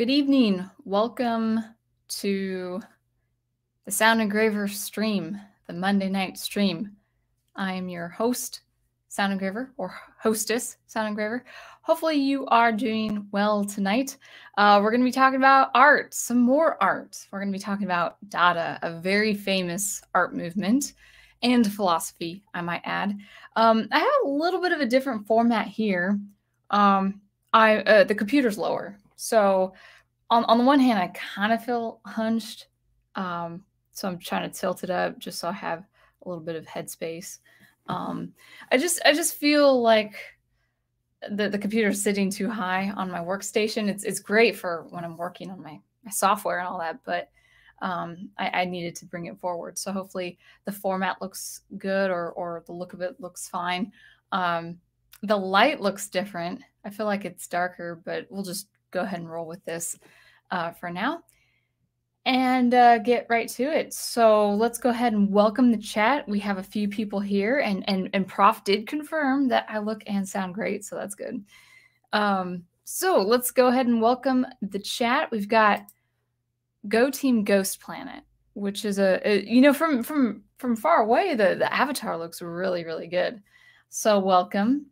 Good evening. Welcome to the Sound Engraver stream, the Monday night stream. I am your host, Sound Engraver, or hostess, Sound Engraver. Hopefully, you are doing well tonight. Uh, we're going to be talking about art, some more art. We're going to be talking about Dada, a very famous art movement and philosophy, I might add. Um, I have a little bit of a different format here. Um, I uh, the computer's lower, so on on the one hand, I kind of feel hunched, um, so I'm trying to tilt it up just so I have a little bit of headspace. Um, I just I just feel like the the computer's sitting too high on my workstation. It's it's great for when I'm working on my my software and all that, but um, I, I, needed to bring it forward. So hopefully the format looks good or, or the look of it looks fine. Um, the light looks different. I feel like it's darker, but we'll just go ahead and roll with this uh, for now and uh, get right to it. So let's go ahead and welcome the chat. We have a few people here, and and and Prof did confirm that I look and sound great, so that's good. Um, so let's go ahead and welcome the chat. We've got Go Team Ghost Planet, which is a, a, you know from from from far away the the avatar looks really really good. So welcome.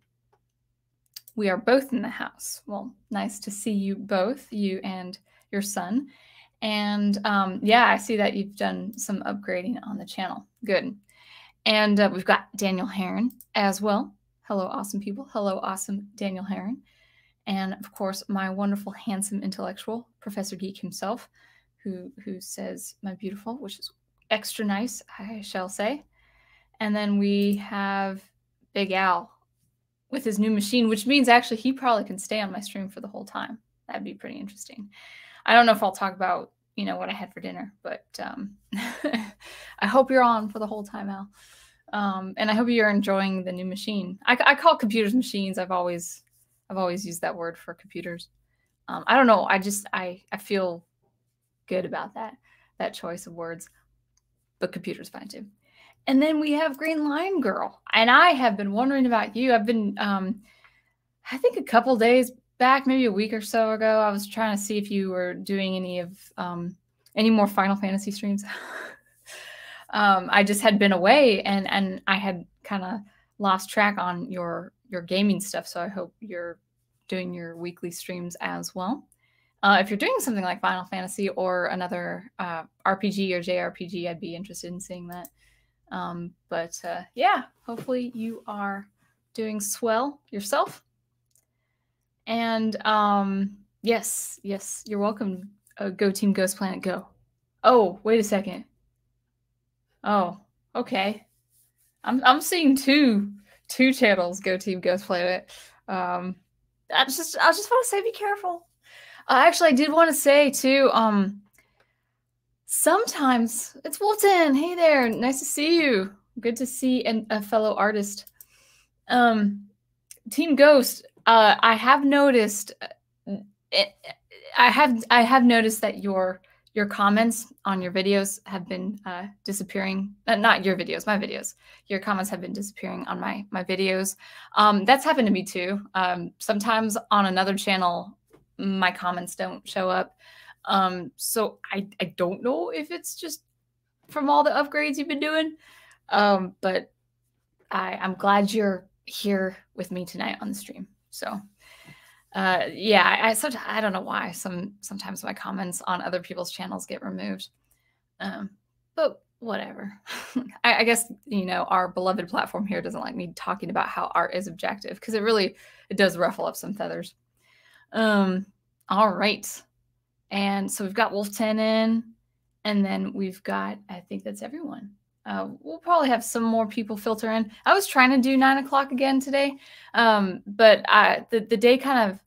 We are both in the house. Well, nice to see you both, you and your son. And um, yeah, I see that you've done some upgrading on the channel. Good. And uh, we've got Daniel Heron as well. Hello, awesome people. Hello, awesome Daniel Heron. And of course, my wonderful, handsome intellectual, Professor Geek himself who who says my beautiful, which is extra nice, I shall say. And then we have Big Al with his new machine, which means actually he probably can stay on my stream for the whole time. That'd be pretty interesting. I don't know if I'll talk about you know what I had for dinner, but um, I hope you're on for the whole time, Al. Um, and I hope you're enjoying the new machine. I, I, call computers machines. I've always I've always used that word for computers. Um, I don't know. I just I I feel good about that that choice of words. But computer's fine too. And then we have Green Line Girl. And I have been wondering about you. I've been um I think a couple days back, maybe a week or so ago, I was trying to see if you were doing any of um any more Final Fantasy streams. um I just had been away and and I had kind of lost track on your your gaming stuff, so I hope you're doing your weekly streams as well. Uh, if you're doing something like Final Fantasy or another uh, RPG or JRPG, I'd be interested in seeing that. Um, but uh, yeah, hopefully you are doing swell yourself. And um, yes, yes, you're welcome. Uh, go Team Ghost Planet, go. Oh, wait a second. Oh, okay. I'm I'm seeing two two channels. Go Team Ghost Planet. Um, I just I just want to say be careful uh, actually, I did want to say too. Um, sometimes it's Wolton. Hey there, nice to see you. Good to see an, a fellow artist. Um, Team Ghost. Uh, I have noticed. Uh, it, I have I have noticed that your your comments on your videos have been uh, disappearing. Uh, not your videos, my videos. Your comments have been disappearing on my my videos. Um, that's happened to me too. Um, sometimes on another channel, my comments don't show up. Um, so I, I don't know if it's just from all the upgrades you've been doing. Um, but I, I'm glad you're here with me tonight on the stream. So uh, yeah, I, I I don't know why some sometimes my comments on other people's channels get removed. Um, but whatever. I, I, guess you know our beloved platform here doesn't like me talking about how art is objective because it really it does ruffle up some feathers. Um, all right. And so we've got Wolf 10 in, and then we've got, I think that's everyone. Uh, we'll probably have some more people filter in. I was trying to do nine o'clock again today, um, but I, the, the day kind of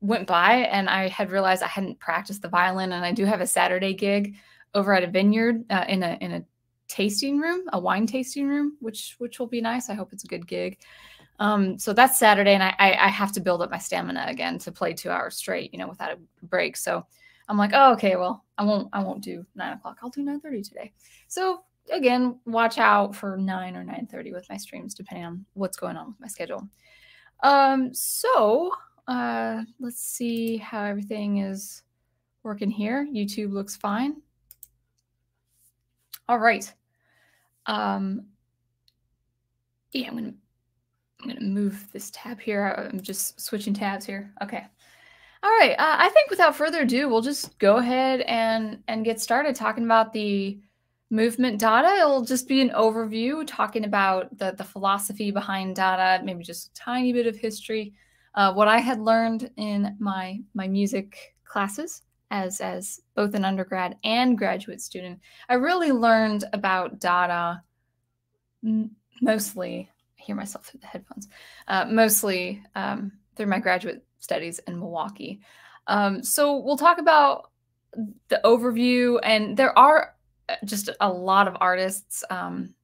went by and I had realized I hadn't practiced the violin and I do have a Saturday gig over at a vineyard uh, in a in a tasting room, a wine tasting room, which which will be nice. I hope it's a good gig. Um, so that's Saturday, and I, I, have to build up my stamina again to play two hours straight, you know, without a break. So I'm like, oh, okay, well, I won't I won't do nine o'clock. I'll do nine thirty today. So again, watch out for nine or nine thirty with my streams, depending on what's going on with my schedule. Um, so uh, let's see how everything is working here. YouTube looks fine. All right. Um, yeah, I'm gonna I'm gonna move this tab here. I'm just switching tabs here. Okay. All right. Uh, I think without further ado, we'll just go ahead and and get started talking about the movement Dada. It'll just be an overview talking about the the philosophy behind Dada, maybe just a tiny bit of history, uh, what I had learned in my my music classes as as both an undergrad and graduate student. I really learned about Dada mostly. Hear myself through the headphones. Uh, mostly um, through my graduate studies in Milwaukee. Um, so we'll talk about the overview, and there are uh, just a lot of artists um,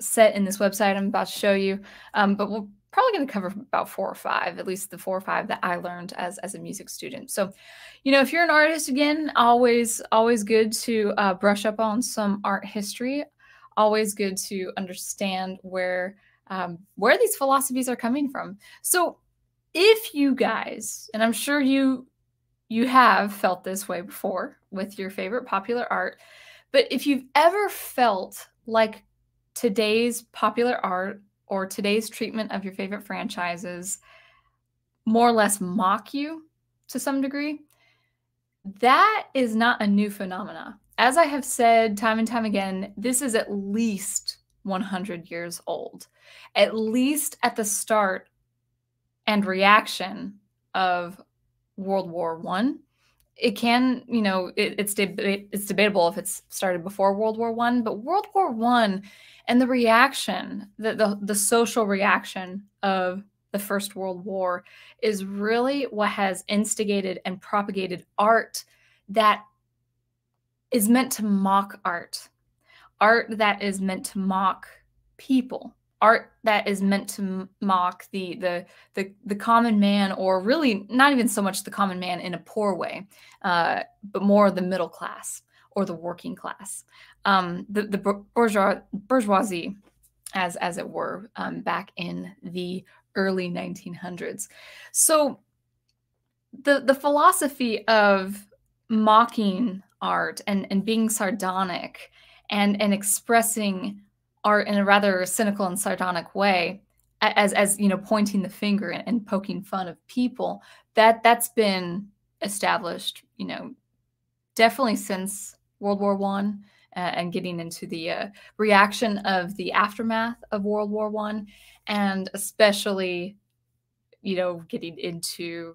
set in this website I'm about to show you, um, but we're probably going to cover about four or five, at least the four or five that I learned as as a music student. So, you know, if you're an artist, again, always always good to uh, brush up on some art history. Always good to understand where um, where these philosophies are coming from. So if you guys, and I'm sure you you have felt this way before with your favorite popular art, but if you've ever felt like today's popular art or today's treatment of your favorite franchises more or less mock you to some degree, that is not a new phenomena. As I have said time and time again, this is at least 100 years old. At least at the start and reaction of World War One. It can, you know, it, it's deb- it's debatable if it's started before World War One, but World War One and the reaction, the, the the social reaction of the First World War is really what has instigated and propagated art that is meant to mock art, art that is meant to mock people art that is meant to mock the the the, the common man or really not even so much the common man in a poor way uh, but more the middle class or the working class. Um, the, the bourgeois, bourgeoisie as as it were um, back in the early 1900s so the the philosophy of mocking art and and being sardonic and and expressing art in a rather cynical and sardonic way as as you know pointing the finger and, and poking fun of people that that's been established you know definitely since world war one uh, and getting into the uh, reaction of the aftermath of world war one and especially you know getting into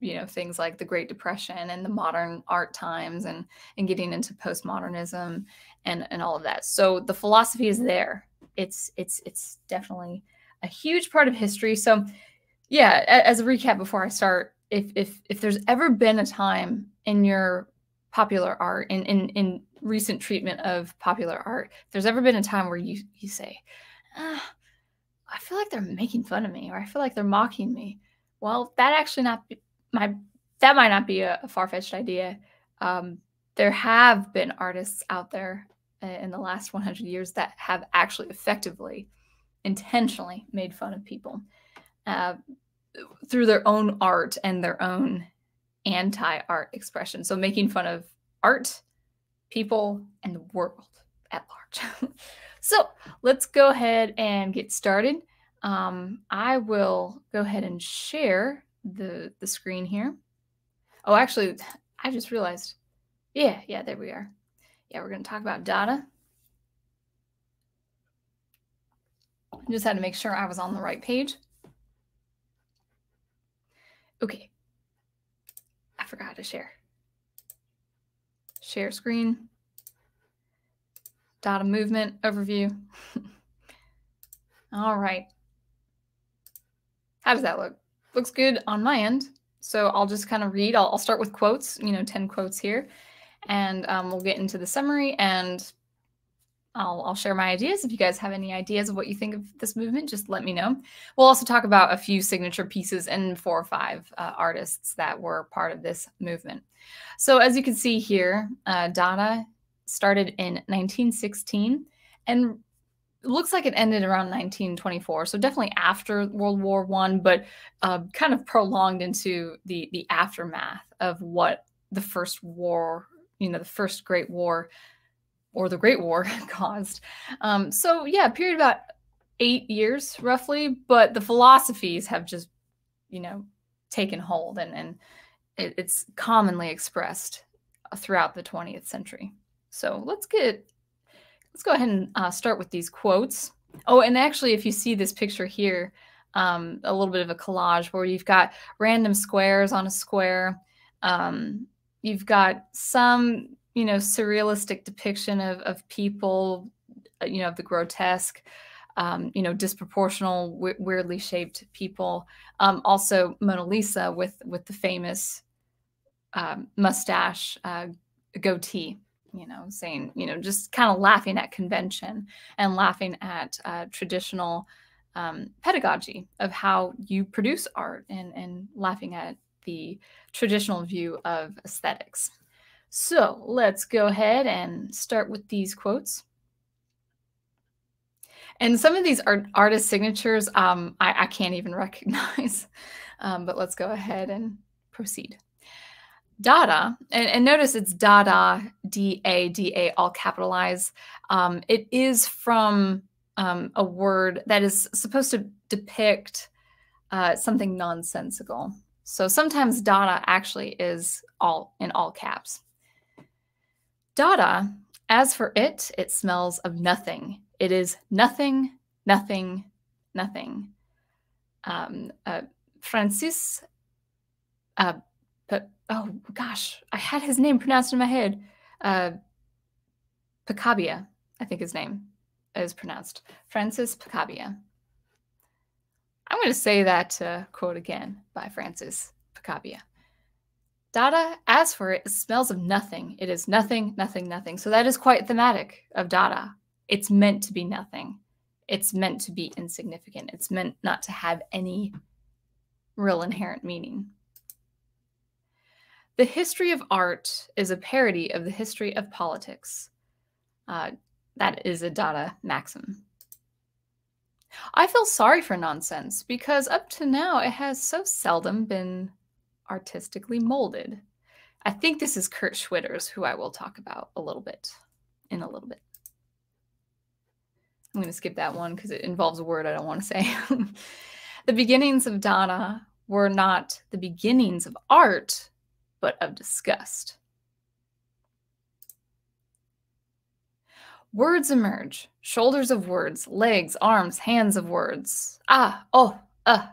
you know things like the great depression and the modern art times and and getting into postmodernism and and all of that. So the philosophy is there. It's it's it's definitely a huge part of history. So yeah as a recap before i start if if if there's ever been a time in your popular art in in in recent treatment of popular art if there's ever been a time where you you say ah, i feel like they're making fun of me or i feel like they're mocking me. Well that actually not be, my that might not be a, a far-fetched idea. Um, there have been artists out there in the last 100 years that have actually effectively intentionally made fun of people uh, through their own art and their own anti-art expression so making fun of art people and the world at large so let's go ahead and get started um, i will go ahead and share the the screen here. Oh, actually, I just realized. Yeah, yeah, there we are. Yeah, we're going to talk about Dada. Just had to make sure I was on the right page. Okay. I forgot to share. Share screen. Dada movement overview. All right. How does that look? looks good on my end. So I'll just kind of read. I'll, I'll, start with quotes, you know, 10 quotes here, and um, we'll get into the summary and I'll, I'll share my ideas. If you guys have any ideas of what you think of this movement, just let me know. We'll also talk about a few signature pieces and four or five uh, artists that were part of this movement. So as you can see here, uh, Dada started in 1916 and looks like it ended around 1924, so definitely after World War One, but uh, kind of prolonged into the the aftermath of what the first war, you know, the first Great War or the Great War caused. Um, so yeah, period about eight years roughly, but the philosophies have just, you know, taken hold and and it, it's commonly expressed throughout the 20th century. So let's get let's go ahead and uh, start with these quotes. Oh, and actually, if you see this picture here, um, a little bit of a collage where you've got random squares on a square. Um, you've got some, you know, surrealistic depiction of, of people, uh, you know, of the grotesque, um, you know, disproportional, weirdly shaped people. Um, also, Mona Lisa with with the famous um, mustache uh, goatee you know, saying, you know, just kind of laughing at convention and laughing at uh, traditional um, pedagogy of how you produce art and, and laughing at the traditional view of aesthetics. So let's go ahead and start with these quotes. And some of these art, artist signatures um, I, I, can't even recognize, um, but let's go ahead and proceed. Dada, and, and, notice it's Dada, D A D A, all capitalized. Um, it is from um, a word that is supposed to depict uh, something nonsensical. So sometimes Dada actually is all in all caps. Dada, as for it, it smells of nothing. It is nothing, nothing, nothing. Um, uh, Francis uh, but oh gosh, I had his name pronounced in my head. Uh, Picabia, I think his name is pronounced. Francis Picabia. I'm going to say that uh, quote again by Francis Picabia. Dada, as for it, it smells of nothing. It is nothing, nothing, nothing. So that is quite thematic of Dada. It's meant to be nothing. It's meant to be insignificant. It's meant not to have any real inherent meaning. The history of art is a parody of the history of politics. Uh, that is a Dada maxim. I feel sorry for nonsense because up to now it has so seldom been artistically molded. I think this is Kurt Schwitters, who I will talk about a little bit in a little bit. I'm going to skip that one because it involves a word I don't want to say. the beginnings of Dada were not the beginnings of art, but of disgust. Words emerge, shoulders of words, legs, arms, hands of words. Ah, oh, uh.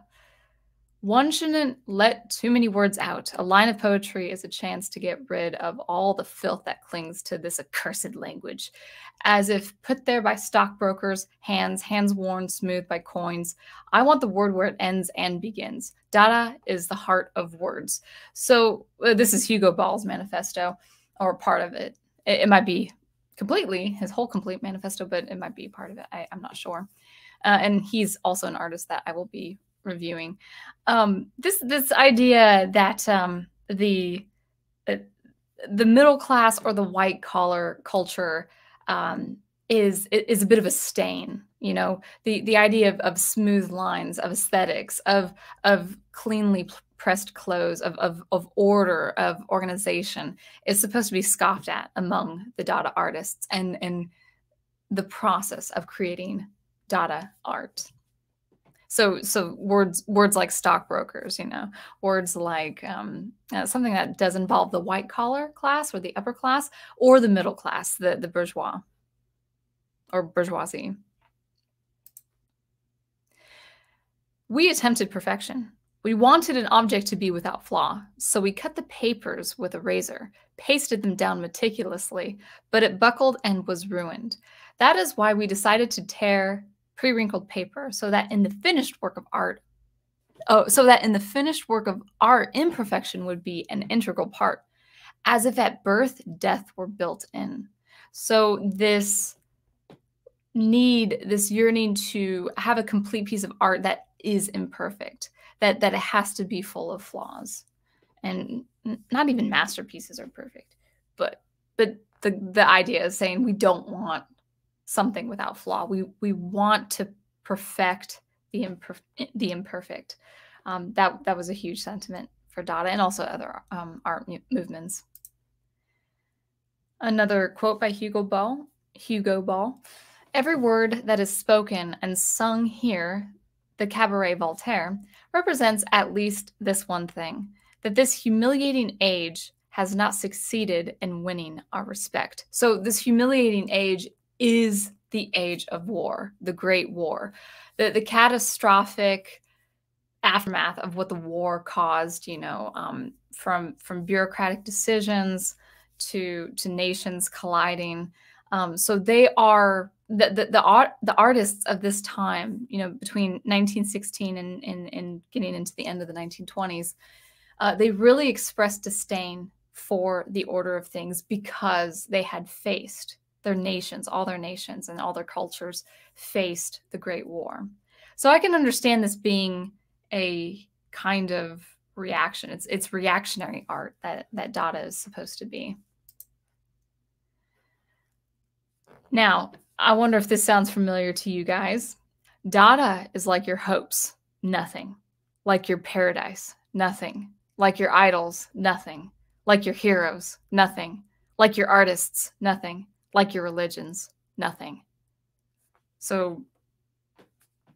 One shouldn't let too many words out. A line of poetry is a chance to get rid of all the filth that clings to this accursed language, as if put there by stockbrokers' hands, hands worn smooth by coins. I want the word where it ends and begins. Dada is the heart of words. So uh, this is Hugo Ball's manifesto, or part of it. it. It, might be completely his whole complete manifesto, but it might be part of it. I, am not sure. Uh, and he's also an artist that I will be reviewing. Um, this this idea that um, the uh, the middle class or the white collar culture um, is is a bit of a stain. You know, the the idea of, of smooth lines, of aesthetics, of of cleanly pressed clothes, of, of of order, of organization is supposed to be scoffed at among the Dada artists, and and the process of creating Dada art. So so words words like stockbrokers you know words like um, uh, something that does involve the white collar class or the upper class or the middle class the the bourgeois or bourgeoisie. We attempted perfection we wanted an object to be without flaw so we cut the papers with a razor pasted them down meticulously but it buckled and was ruined. That is why we decided to tear pre-wrinkled paper so that in the finished work of art oh so that in the finished work of art imperfection would be an integral part as if at birth death were built in. So this need this yearning to have a complete piece of art that is imperfect that that it has to be full of flaws and not even masterpieces are perfect but but the the idea is saying we don't want something without flaw. We we want to perfect the imperf- the imperfect. Um, that that was a huge sentiment for Dada and also other um, art movements. Another quote by Hugo Ball. Hugo Ball. Every word that is spoken and sung here, the Cabaret Voltaire, represents at least this one thing that this humiliating age has not succeeded in winning our respect. So, this humiliating age is the age of war, the Great War, the, the catastrophic aftermath of what the war caused, you know, um, from, from bureaucratic decisions to, to nations colliding. Um, so, they are the, the, the art the artists of this time, you know, between 1916 and, and, and getting into the end of the 1920s, uh, they really expressed disdain for the order of things because they had faced their nations, all their nations and all their cultures faced the Great War. So I can understand this being a kind of reaction. It's it's reactionary art that that Dada is supposed to be. Now, I wonder if this sounds familiar to you guys. Dada is like your hopes, nothing. Like your paradise, nothing. Like your idols, nothing. Like your heroes, nothing. Like your artists, nothing. Like your religions, nothing. So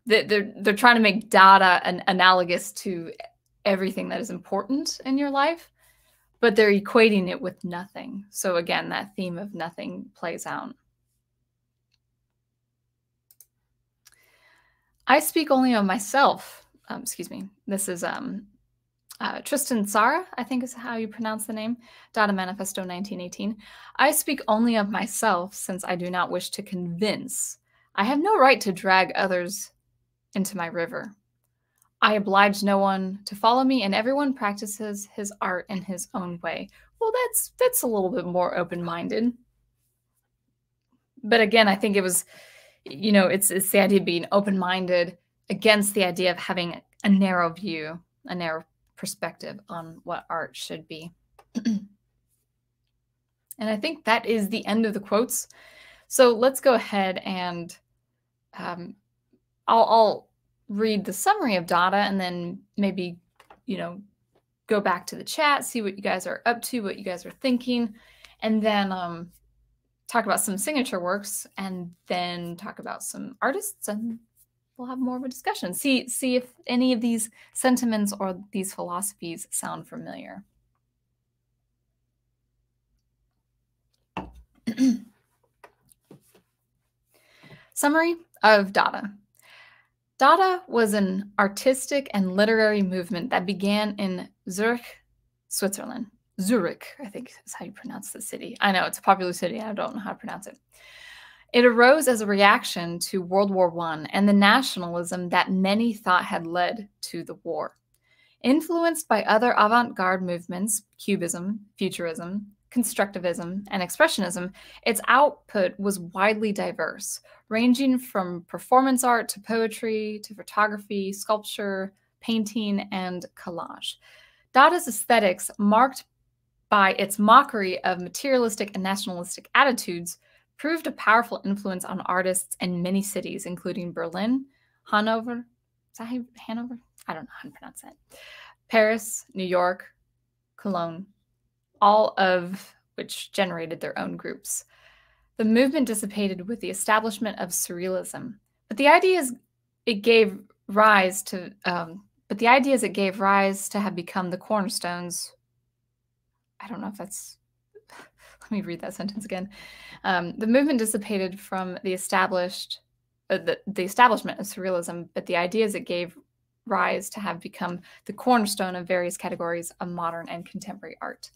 they're, they're trying to make Dada an analogous to everything that is important in your life, but they're equating it with nothing. So again, that theme of nothing plays out. I speak only of myself. Um, excuse me. This is um, uh, Tristan Tzara, I think is how you pronounce the name, Dada Manifesto 1918. I speak only of myself since I do not wish to convince. I have no right to drag others into my river. I oblige no one to follow me, and everyone practices his art in his own way. Well, that's that's a little bit more open-minded. But again, I think it was, you know, it's it's the idea of being open-minded against the idea of having a narrow view, a narrow perspective on what art should be. and I think that is the end of the quotes. So let's go ahead and um, I'll, I'll read the summary of Dada and then maybe, you know, go back to the chat, see what you guys are up to, what you guys are thinking, and then um, talk about some signature works and then talk about some artists and we'll have more of a discussion. See see if any of these sentiments or these philosophies sound familiar. Summary of Dada. Dada was an artistic and literary movement that began in Zurich, Switzerland. Zurich, I think is how you pronounce the city. I know it's a popular city. I don't know how to pronounce it. It arose as a reaction to World War I and the nationalism that many thought had led to the war. Influenced by other avant garde movements, Cubism, Futurism, Constructivism, and Expressionism, its output was widely diverse, ranging from performance art to poetry to photography, sculpture, painting, and collage. Dada's aesthetics, marked by its mockery of materialistic and nationalistic attitudes, proved a powerful influence on artists in many cities, including Berlin, Hanover, is that Hanover? I don't know how to pronounce that. Paris, New York, Cologne, all of which generated their own groups. The movement dissipated with the establishment of surrealism, but the ideas it gave rise to, um, but the ideas it gave rise to have become the cornerstones. I don't know if that's let me read that sentence again. Um, the movement dissipated from the established, uh, the, the establishment of surrealism, but the ideas it gave rise to have become the cornerstone of various categories of modern and contemporary art.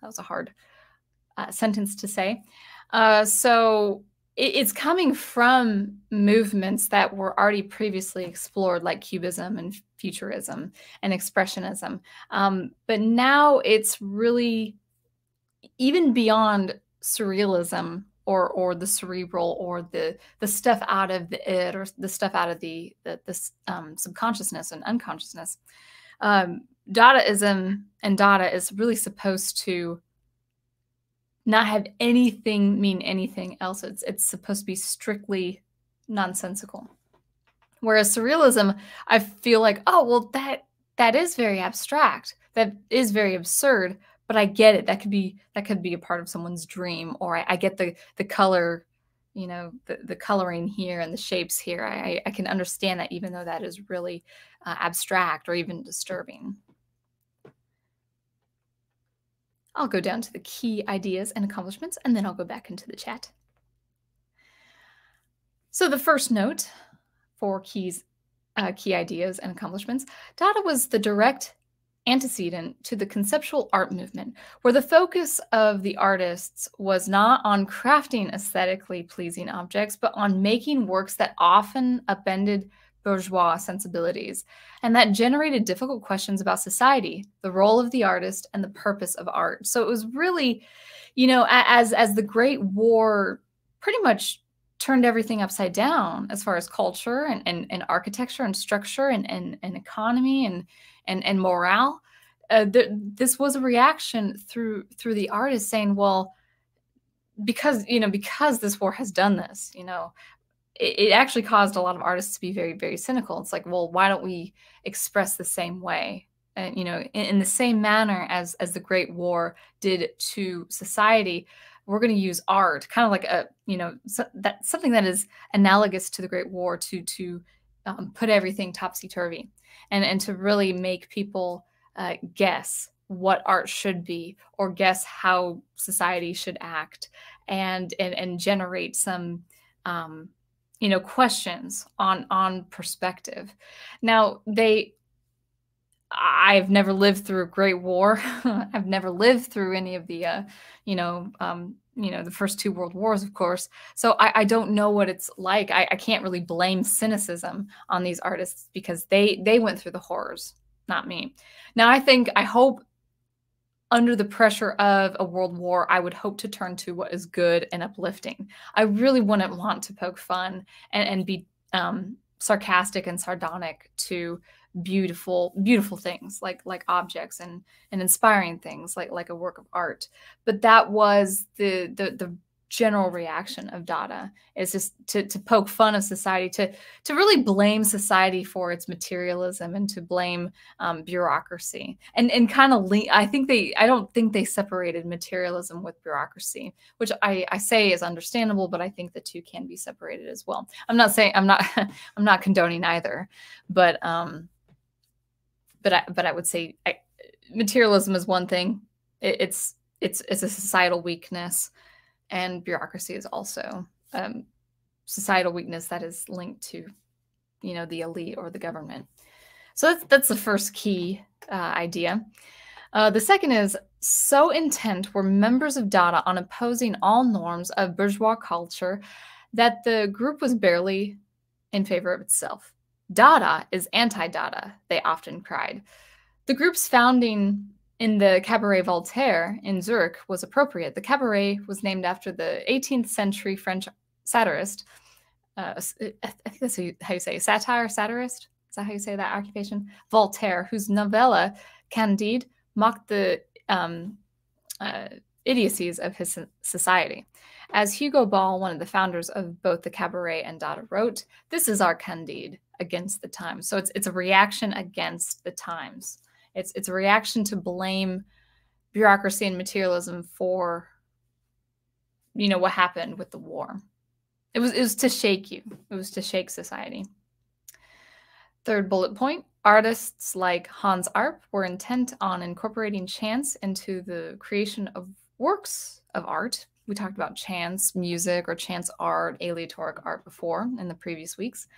That was a hard uh, sentence to say. Uh, so it, it's coming from movements that were already previously explored, like Cubism and Futurism and Expressionism. Um, but now it's really even beyond surrealism or or the cerebral or the the stuff out of the it or the stuff out of the the, the um, subconsciousness and unconsciousness um, dadaism and dada is really supposed to not have anything mean anything else. It's it's supposed to be strictly nonsensical. Whereas surrealism, I feel like, oh well, that that is very abstract. That is very absurd. But I get it. That could be that could be a part of someone's dream, or I, I get the the color, you know, the the coloring here and the shapes here. I I can understand that, even though that is really uh, abstract or even disturbing. I'll go down to the key ideas and accomplishments, and then I'll go back into the chat. So the first note for keys, uh, key ideas and accomplishments, Dada was the direct antecedent to the conceptual art movement, where the focus of the artists was not on crafting aesthetically pleasing objects, but on making works that often upended bourgeois sensibilities, and that generated difficult questions about society, the role of the artist, and the purpose of art. So it was really, you know, as as the Great War pretty much turned everything upside down as far as culture and, and, and architecture and structure and, and, and economy and and, and morale. Uh, th- this was a reaction through through the artists saying, well, because you know because this war has done this, you know, it, it actually caused a lot of artists to be very very cynical. It's like, well, why don't we express the same way? And you know, in, in the same manner as as the Great War did to society, we're going to use art, kind of like a you know so that something that is analogous to the Great War to to um, put everything topsy turvy, and and to really make people uh, guess what art should be or guess how society should act, and and and generate some um, you know questions on on perspective. Now they I've never lived through a great war. I've never lived through any of the, uh, you know, um, you know, the first two world wars, of course. So I, I don't know what it's like. I, I, can't really blame cynicism on these artists because they they went through the horrors, not me. Now I think I hope under the pressure of a world war, I would hope to turn to what is good and uplifting. I really wouldn't want to poke fun and, and be um, sarcastic and sardonic to beautiful beautiful things like like objects and and inspiring things like like a work of art but that was the the the general reaction of Dada is just to, to poke fun of society, to to really blame society for its materialism and to blame um, bureaucracy and and kind of le- I think they I don't think they separated materialism with bureaucracy, which I, I say is understandable, but I think the two can be separated as well. I'm not saying I'm not I'm not condoning either, but um, but I, but I would say I, materialism is one thing. It, it's it's it's a societal weakness, and bureaucracy is also um, societal weakness that is linked to, you know, the elite or the government. So that's that's the first key uh, idea. Uh, the second is so intent were members of Dada on opposing all norms of bourgeois culture that the group was barely in favor of itself. Dada is anti Dada, they often cried. The group's founding in the Cabaret Voltaire in Zurich was appropriate. The cabaret was named after the 18th century French satirist. Uh, I think that's how you say satire, satirist. Is that how you say that occupation? Voltaire, whose novella Candide mocked the um, uh, idiocies of his society. As Hugo Ball, one of the founders of both the Cabaret and Dada, wrote, "This is our Candide against the times." So it's it's a reaction against the times. It's it's a reaction to blame bureaucracy and materialism for you know what happened with the war. It was it was to shake you. It was to shake society. Third bullet point artists like Hans Arp were intent on incorporating chance into the creation of works of art. We talked about chance music or chance art, aleatoric art before in the previous weeks.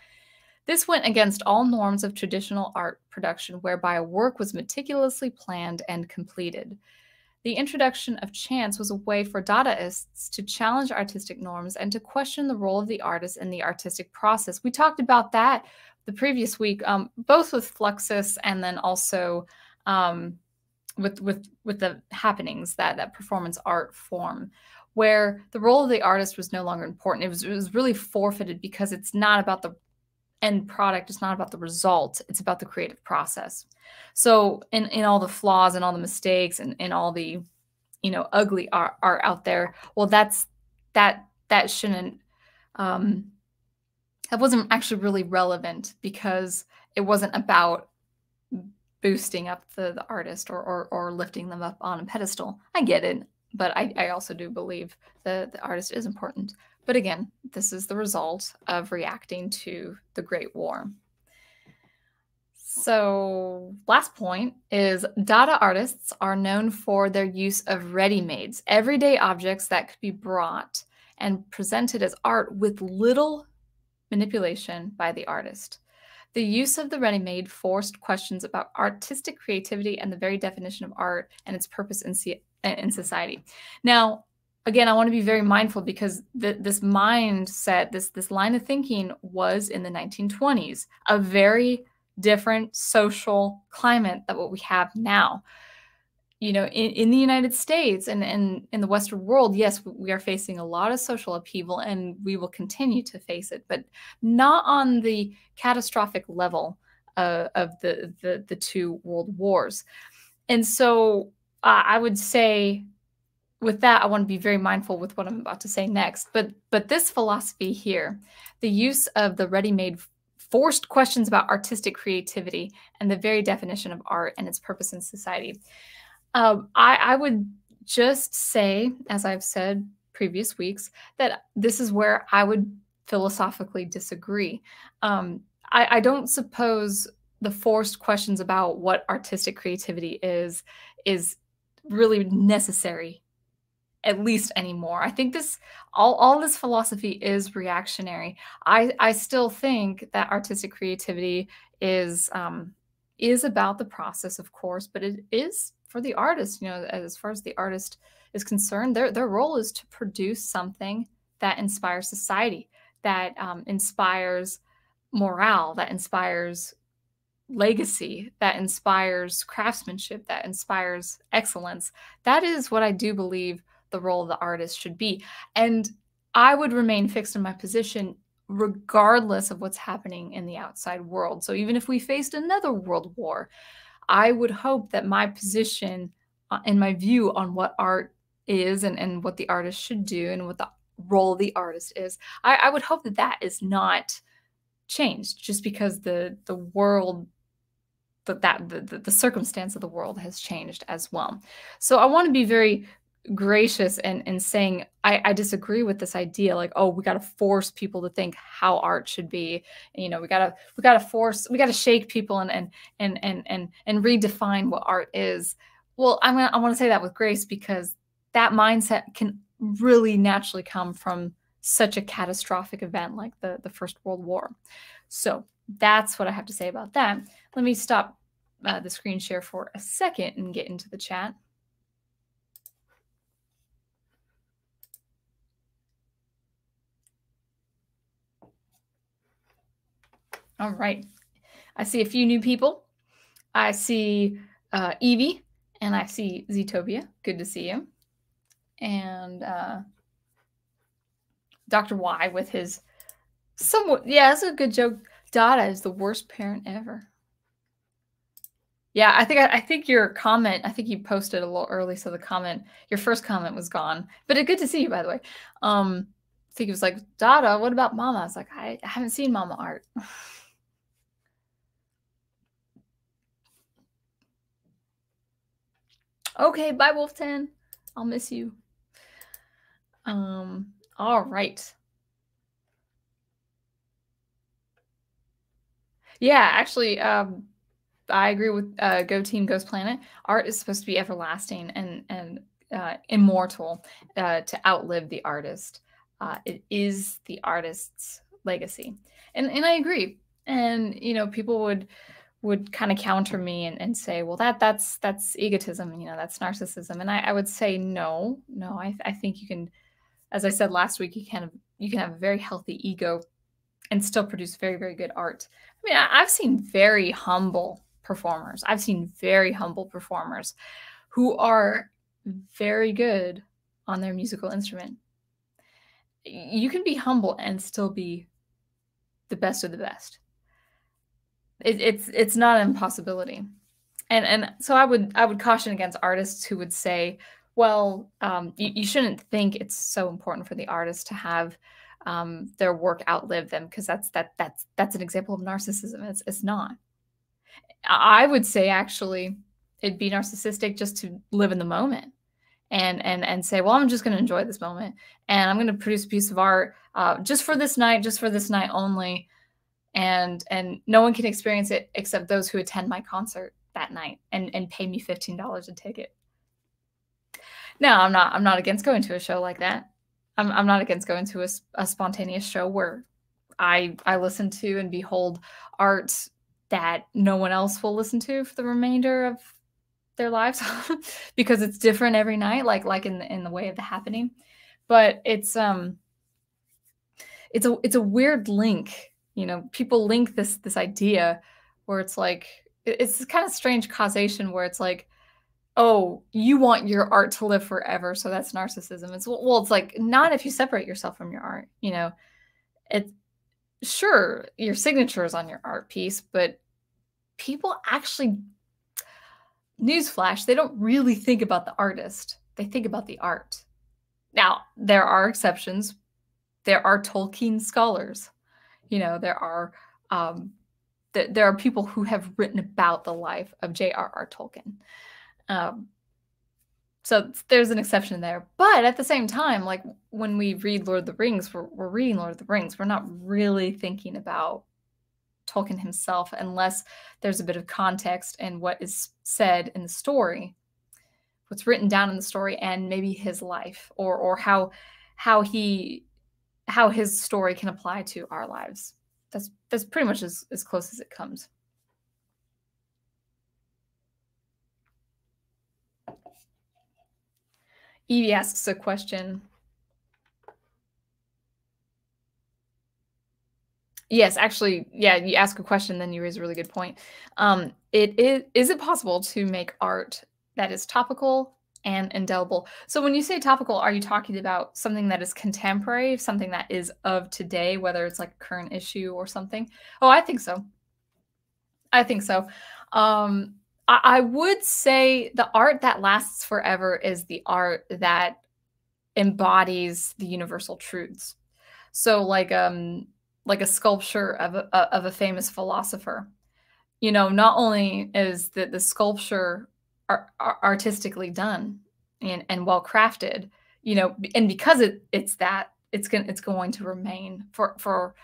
This went against all norms of traditional art production, whereby a work was meticulously planned and completed. The introduction of chance was a way for Dadaists to challenge artistic norms and to question the role of the artist in the artistic process. We talked about that the previous week, um, both with Fluxus and then also um, with with with the happenings that that performance art form where the role of the artist was no longer important it was it was really forfeited because it's not about the end product it's not about the result it's about the creative process so in in all the flaws and all the mistakes and in all the you know ugly art, art out there well that's that that shouldn't um that wasn't actually really relevant because it wasn't about boosting up the, the artist or, or, or lifting them up on a pedestal. I get it, but I, I also do believe the, the artist is important. But again, this is the result of reacting to the Great War. So, last point is Dada artists are known for their use of ready-mades, everyday objects that could be brought and presented as art with little manipulation by the artist. The use of the ready made forced questions about artistic creativity and the very definition of art and its purpose in, in society. Now, again, I want to be very mindful because th this mindset, this, this line of thinking was in the 1920s, a very different social climate than what we have now you know, in, in the United States and, and in the Western world, yes, we are facing a lot of social upheaval and we will continue to face it, but not on the catastrophic level uh, of the, the, the two world wars. And so uh, I would say with that, I want to be very mindful with what I'm about to say next. But but this philosophy here, the use of the ready-made forced questions about artistic creativity and the very definition of art and its purpose in society. Um, I, I would just say, as I've said previous weeks, that this is where I would philosophically disagree. Um, I, I don't suppose the forced questions about what artistic creativity is is really necessary at least anymore. I think this all all this philosophy is reactionary. I I still think that artistic creativity is um, is about the process, of course, but it is for the artist, you know, as far as the artist is concerned, their their role is to produce something that inspires society, that um, inspires morale, that inspires legacy, that inspires craftsmanship, that inspires excellence. That is what I do believe the role of the artist should be. And I would remain fixed in my position regardless of what's happening in the outside world. So even if we faced another world war, I would hope that my position uh, and my view on what art is and, and what the artist should do and what the role of the artist is, I, I would hope that that is not changed just because the the world that that the, the circumstance of the world has changed as well. So I want to be very gracious and and saying I, I disagree with this idea like oh we got to force people to think how art should be. And, you know we got to we got to force we got to shake people and and and and and and redefine what art is. Well i'm gonna i want to say that with grace because that mindset can really naturally come from such a catastrophic event like the the first world war. So that's what i have to say about that. Let me stop uh, the screen share for a second and get into the chat All right. I see a few new people. I see uh, Evie and I see Zetopia. Good to see you. And uh, Dr. Y with his somewhat, yeah, that's a good joke. Dada is the worst parent ever. Yeah, I think I, think your comment. I think you posted a little early, so the comment, your first comment was gone. But it's good to see you, by the way. Um, I think it was like Dada. What about Mama? I was like, I, I haven't seen Mama art. Okay, bye, Wolf 10. I'll miss you. Um, all right. Yeah, actually, um, I agree with uh, Go Team Ghost Planet. Art is supposed to be everlasting and and uh, immortal uh, to outlive the artist. Uh, it is the artist's legacy, and and I agree. And you know, people would would kind of counter me and, and say, well, that that's that's egotism, you know, that's narcissism. And I, I would say, no, no, I, I think you can, as I said last week, you can you can have a very healthy ego and still produce very, very good art. I mean, I, I've seen very humble performers. I've seen very humble performers who are very good on their musical instrument. You can be humble and still be the best of the best it, it's it's not an impossibility and and so i would i would caution against artists who would say well, um, you, you, shouldn't think it's so important for the artist to have um, their work outlive them because that's that that's that's an example of narcissism. It's it's not. I would say actually it'd be narcissistic just to live in the moment and and and say, well, I'm just going to enjoy this moment and I'm going to produce a piece of art uh, just for this night, just for this night only, and and no one can experience it except those who attend my concert that night and and pay me fifteen dollars a ticket. No, I'm not. I'm not against going to a show like that. I'm I'm not against going to a, a spontaneous show where I I listen to and behold art that no one else will listen to for the remainder of their lives because it's different every night like like in the, in the way of the happening but it's um it's a it's a weird link you know people link this this idea where it's like it's this kind of strange causation where it's like oh you want your art to live forever so that's narcissism. It's well it's like not if you separate yourself from your art you know? It's sure your signature is on your art piece but people actually newsflash they don't really think about the artist they think about the art. Now there are exceptions. There are tolkien scholars you know there are um, th- there are people who have written about the life of j.r.r tolkien um, so there's an exception there. But at the same time, like when we read Lord of the Rings, we're, we're reading Lord of the Rings. We're not really thinking about Tolkien himself unless there's a bit of context and what is said in the story, what's written down in the story, and maybe his life or or how how he how his story can apply to our lives. That's that's pretty much as, as close as it comes. Evie asks a question. Yes, actually, yeah, you ask a question, then you raise a really good point. Um, it is is it possible to make art that is topical and indelible? So when you say topical, are you talking about something that is contemporary, something that is of today, whether it's like a current issue or something? Oh, I think so. I think so. Um, I would say the art that lasts forever is the art that embodies the universal truths. So like um like a sculpture of a, of a famous philosopher. You know, not only is the, the sculpture ar artistically done and, and well crafted, you know, and because it, it's that, it's going it's going to remain for for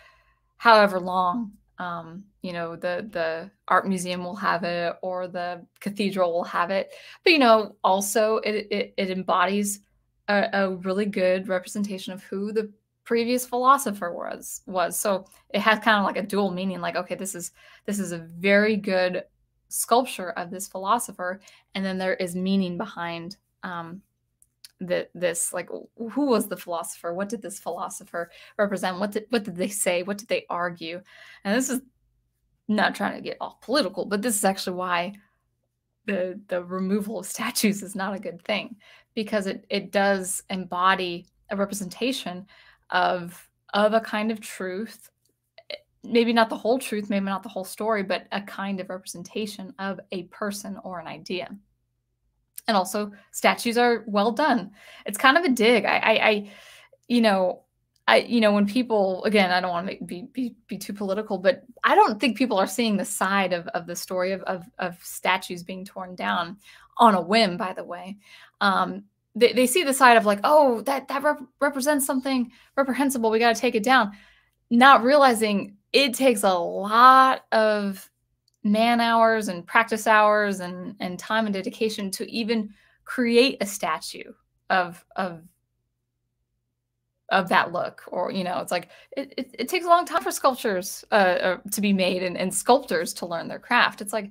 however long um, you know the the art museum will have it or the cathedral will have it. But you know also it it, it embodies a, a, really good representation of who the previous philosopher was was. So it has kind of like a dual meaning like okay this is this is a very good sculpture of this philosopher and then there is meaning behind um, that this like who was the philosopher? What did this philosopher represent? What did what did they say? What did they argue? And this is not trying to get all political but this is actually why the the removal of statues is not a good thing because it it does embody a representation of of a kind of truth maybe not the whole truth maybe not the whole story but a kind of representation of a person or an idea and also statues are well done. It's kind of a dig. I, I, I you know, I, you know, when people, again, I don't want to be, be, be too political, but I don't think people are seeing the side of, of the story of, of, of statues being torn down on a whim, by the way. Um, they, they see the side of like, oh, that, that rep represents something reprehensible. We got to take it down. Not realizing it takes a lot of man hours and practice hours and, and time and dedication to even create a statue of of of that look or you know it's like it, it, it takes a long time for sculptures uh, uh, to be made and, and sculptors to learn their craft. It's like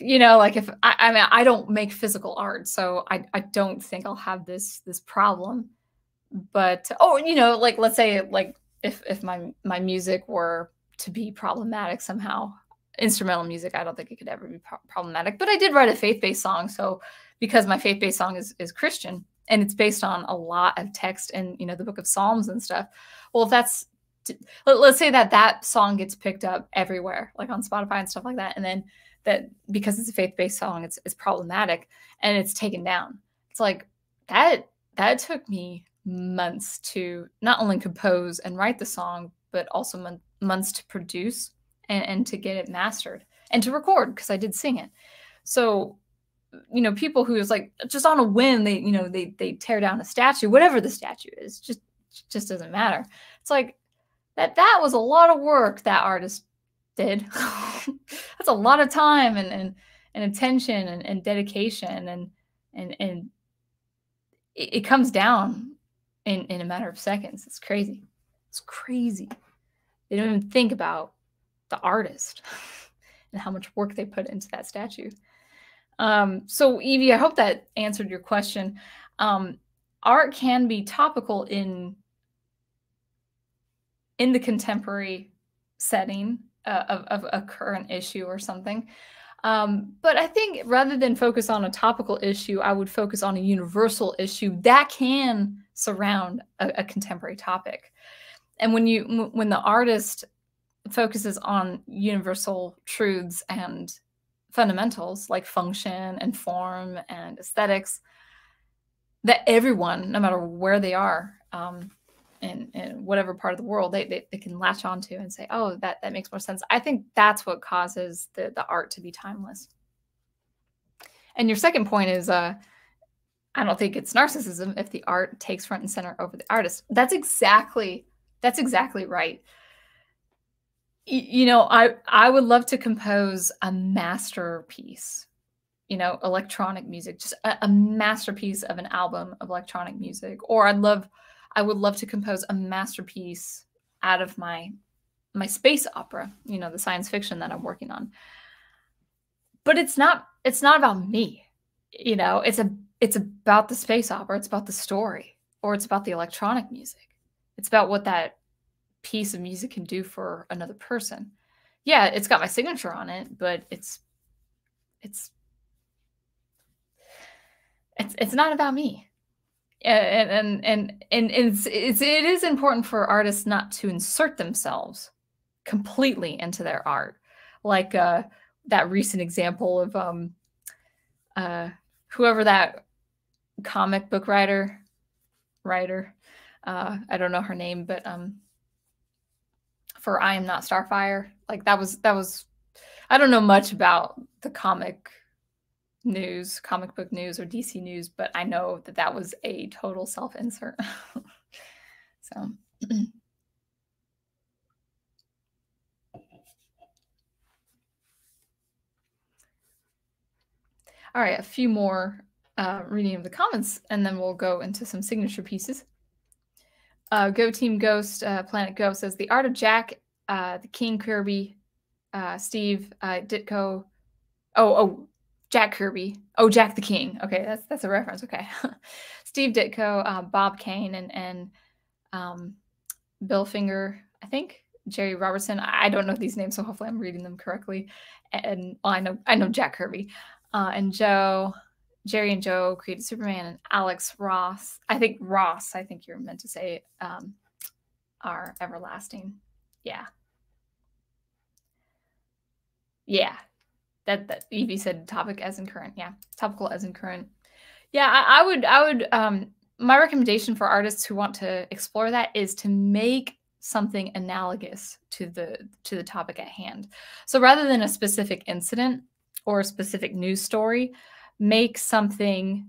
you know like if I, I mean i don't make physical art so I, I don't think i'll have this this problem. But oh you know like let's say like if if my my music were to be problematic somehow. Instrumental music, I don't think it could ever be pro problematic. But I did write a faith-based song, so because my faith-based song is is Christian and it's based on a lot of text and you know the Book of Psalms and stuff. Well, if that's let's say that that song gets picked up everywhere, like on Spotify and stuff like that, and then that because it's a faith-based song, it's it's problematic and it's taken down. It's like that that took me months to not only compose and write the song, but also mon- months to produce and, and to get it mastered and to record because I did sing it. So, you know, people who is like just on a whim, they you know they they tear down a statue, whatever the statue is, just just doesn't matter. It's like that that was a lot of work that artist did. That's a lot of time and and, and attention and, and dedication and and and it, it comes down in in a matter of seconds. It's crazy. It's crazy. They don't even think about the artist and how much work they put into that statue. Um, so Evie, I hope that answered your question. Um, art can be topical in in the contemporary setting uh, of, of a current issue or something. Um, but I think rather than focus on a topical issue, I would focus on a universal issue that can surround a, a contemporary topic. And when you when the artist focuses on universal truths and fundamentals like function and form and aesthetics, that everyone, no matter where they are, um, in, in whatever part of the world they, they, they can latch onto and say oh that that makes more sense i think that's what causes the the art to be timeless and your second point is uh i don't think it's narcissism if the art takes front and center over the artist that's exactly that's exactly right y- you know i i would love to compose a masterpiece you know electronic music just a, a masterpiece of an album of electronic music or i'd love I would love to compose a masterpiece out of my my space opera, you know, the science fiction that I'm working on. But it's not it's not about me. You know, it's a it's about the space opera, it's about the story, or it's about the electronic music. It's about what that piece of music can do for another person. Yeah, it's got my signature on it, but it's it's it's it's not about me and and and and it's, it's it is important for artists not to insert themselves completely into their art like uh that recent example of um uh whoever that comic book writer writer uh i don't know her name but um for i am not starfire like that was that was i don't know much about the comic news, comic book news, or DC news, but I know that that was a total self insert. so. All right, a few more uh, reading of the comments, and then we'll go into some signature pieces. Uh, Go Team Ghost, uh, Planet Go says the art of Jack, uh, the King Kirby, uh, Steve uh, Ditko. Oh, oh, Jack Kirby. Oh, Jack the King. Okay, that's that's a reference. Okay, Steve Ditko, Bob Kane, and and um, Bill Finger. I think Jerry Robertson. I don't know these names, so hopefully I'm reading them correctly. And well, I know I know Jack Kirby, uh, and Joe, Jerry and Joe created Superman, and Alex Ross. I think Ross. I think you're meant to say um, are everlasting. Yeah. Yeah, that that Evie said topic as in current. Yeah, topical as in current. Yeah, I, I would I would um my recommendation for artists who want to explore that is to make something analogous to the to the topic at hand. So rather than a specific incident or a specific news story, make something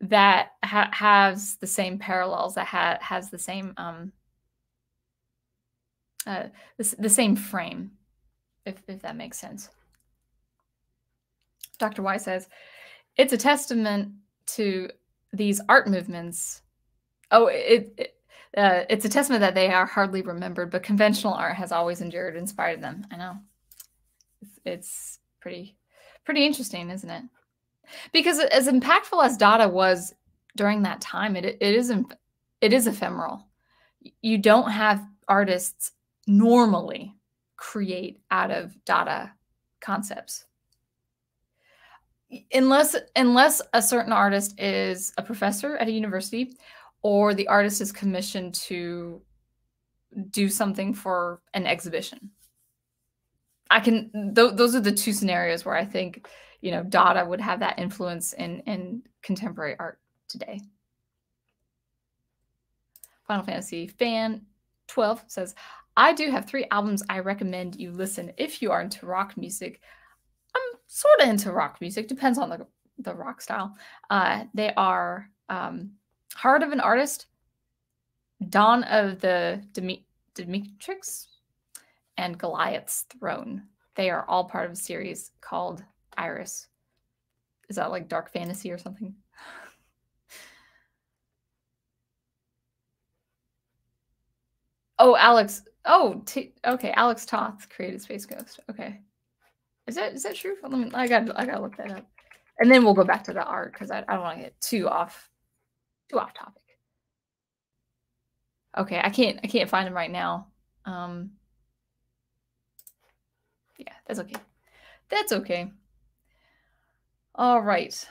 that ha has the same parallels, that ha has the same um, uh, the, the same frame, if if that makes sense. Dr. Y says, it's a testament to these art movements. Oh, it, it uh, it's a testament that they are hardly remembered, but conventional art has always endured, inspired them. I know. It's, it's pretty, pretty interesting, isn't it? Because as impactful as Dada was during that time, it, it is it is ephemeral. You don't have artists normally create out of Dada concepts unless unless a certain artist is a professor at a university or the artist is commissioned to do something for an exhibition I can th- those are the two scenarios where I think you know Dada would have that influence in in contemporary art today. Final Fantasy fan 12 says, I do have three albums I recommend you listen if you are into rock music. I'm sort of into rock music, depends on the, the rock style. Uh, they are um, Heart of an Artist, Dawn of the Demi- Demetrix, and Goliath's Throne. They are all part of a series called Iris. Is that like dark fantasy or something? Oh, Alex. Oh, okay. Alex Toth created Space Ghost. Okay, is that is that true? Let me. I got. I got to look that up, and then we'll go back to the art because I, I don't want to get too off, too off topic. Okay, I can't. I can't find him right now. Um. Yeah, that's okay. That's okay. All right,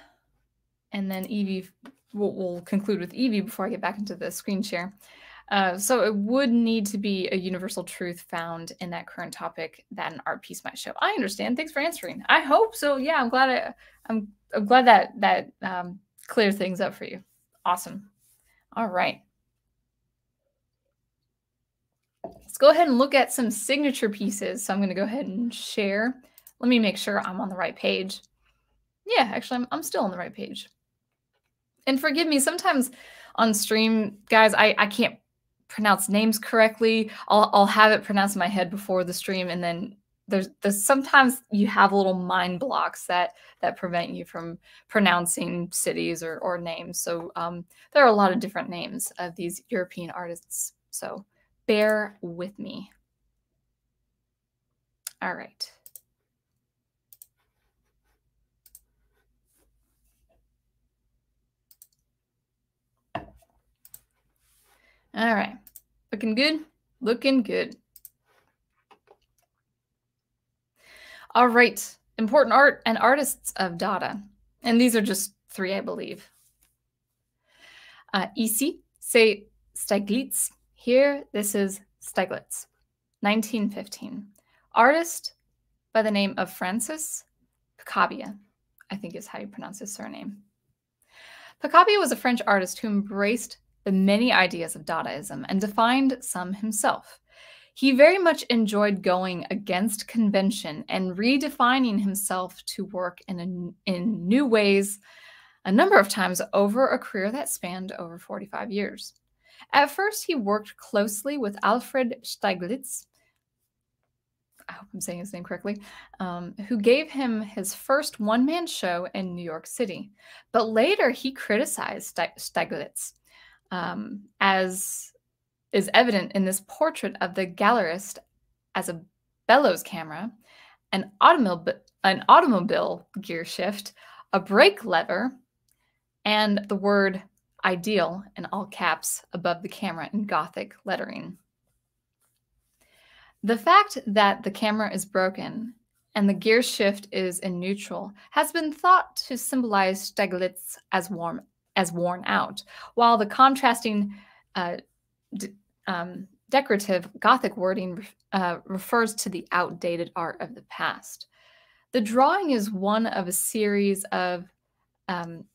and then Evie. We'll, we'll conclude with Evie before I get back into the screen share. Uh, so it would need to be a universal truth found in that current topic that an art piece might show. I understand. Thanks for answering. I hope so. Yeah, I'm glad. I, I'm, I'm glad that that um, clears things up for you. Awesome. All right. Let's go ahead and look at some signature pieces. So I'm going to go ahead and share. Let me make sure I'm on the right page. Yeah, actually, I'm, I'm still on the right page. And forgive me, sometimes on stream, guys, I, I can't pronounce names correctly. I'll I'll have it pronounced in my head before the stream, and then there's there's sometimes you have little mind blocks that that prevent you from pronouncing cities or or names. So um, there are a lot of different names of these European artists. So bear with me. All right. All right. Looking good? Looking good. All right. Important art and artists of Dada. And these are just three, I believe. Uh, ici, c'est Stieglitz. Here, this is Stieglitz, 1915. Artist by the name of Francis Picabia, I think is how you pronounce his surname. Picabia was a French artist who embraced the many ideas of Dadaism and defined some himself. He very much enjoyed going against convention and redefining himself to work in, a, in new ways a number of times over a career that spanned over 45 years. At first, he worked closely with Alfred Stieglitz, I hope I'm saying his name correctly, um, who gave him his first one man show in New York City. But later, he criticized Stieglitz um, as is evident in this portrait of the gallerist as a bellows camera, an automobile, an automobile gear shift, a brake lever, and the word ideal in all caps above the camera in Gothic lettering. The fact that the camera is broken and the gear shift is in neutral has been thought to symbolize Stieglitz as warm as worn out, while the contrasting uh, um, decorative Gothic wording uh, refers to the outdated art of the past. The drawing is one of a series of um,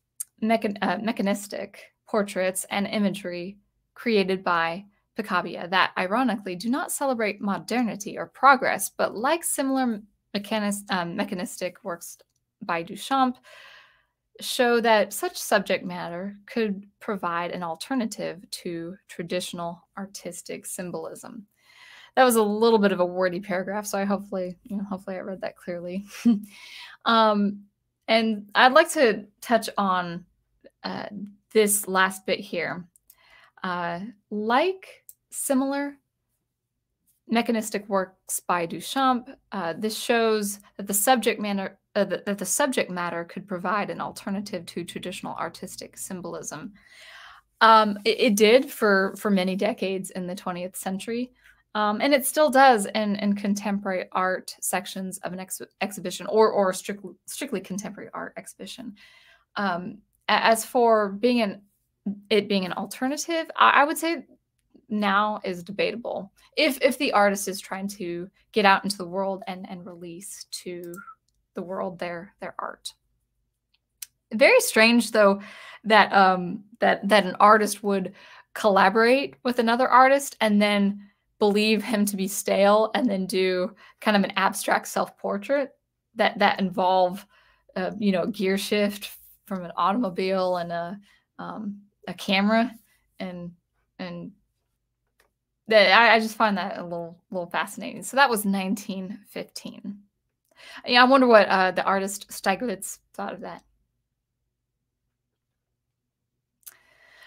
mechan uh, mechanistic portraits and imagery created by Picabia that ironically do not celebrate modernity or progress, but like similar um, mechanistic works by Duchamp, show that such subject matter could provide an alternative to traditional artistic symbolism. That was a little bit of a wordy paragraph, so I hopefully, you know, hopefully I read that clearly. um, and I'd like to touch on uh, this last bit here. Uh, like similar mechanistic works by Duchamp, uh, this shows that the subject matter uh, that, the subject matter could provide an alternative to traditional artistic symbolism. Um, it, it, did for for many decades in the 20th century, um, and it still does in, in contemporary art sections of an ex exhibition or or strictly strictly contemporary art exhibition. Um, as for being an it being an alternative, I, I would say now is debatable if if the artist is trying to get out into the world and and release to the world their their art. Very strange though that um that that an artist would collaborate with another artist and then believe him to be stale and then do kind of an abstract self-portrait that that involve uh, you know gear shift from an automobile and a um, a camera and and that I, I just find that a little little fascinating. So that was 1915 yeah i wonder what uh, the artist stieglitz thought of that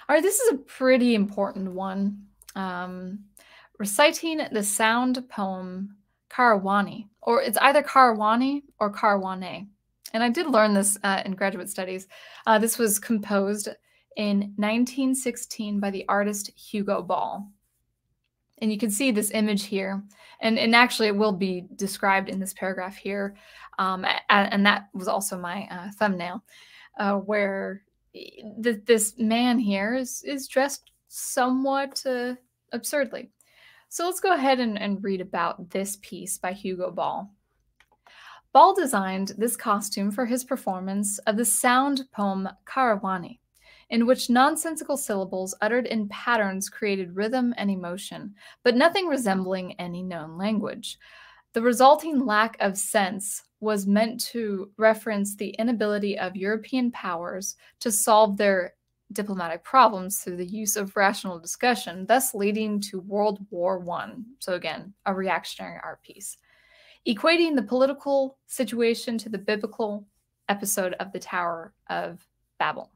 all right this is a pretty important one um, reciting the sound poem Karawani, or it's either Karawani or Karawane. And I did learn this uh, in graduate studies. Uh, this was composed in 1916 by the artist Hugo Ball. And you can see this image here. And, and actually, it will be described in this paragraph here. Um, and that was also my uh, thumbnail, uh, where th this man here is, is dressed somewhat uh, absurdly. So let's go ahead and, and read about this piece by Hugo Ball. Ball designed this costume for his performance of the sound poem Karawani, in which nonsensical syllables uttered in patterns created rhythm and emotion, but nothing resembling any known language. The resulting lack of sense was meant to reference the inability of European powers to solve their diplomatic problems through the use of rational discussion, thus leading to World War I. So, again, a reactionary art piece. Equating the political situation to the biblical episode of the Tower of Babel.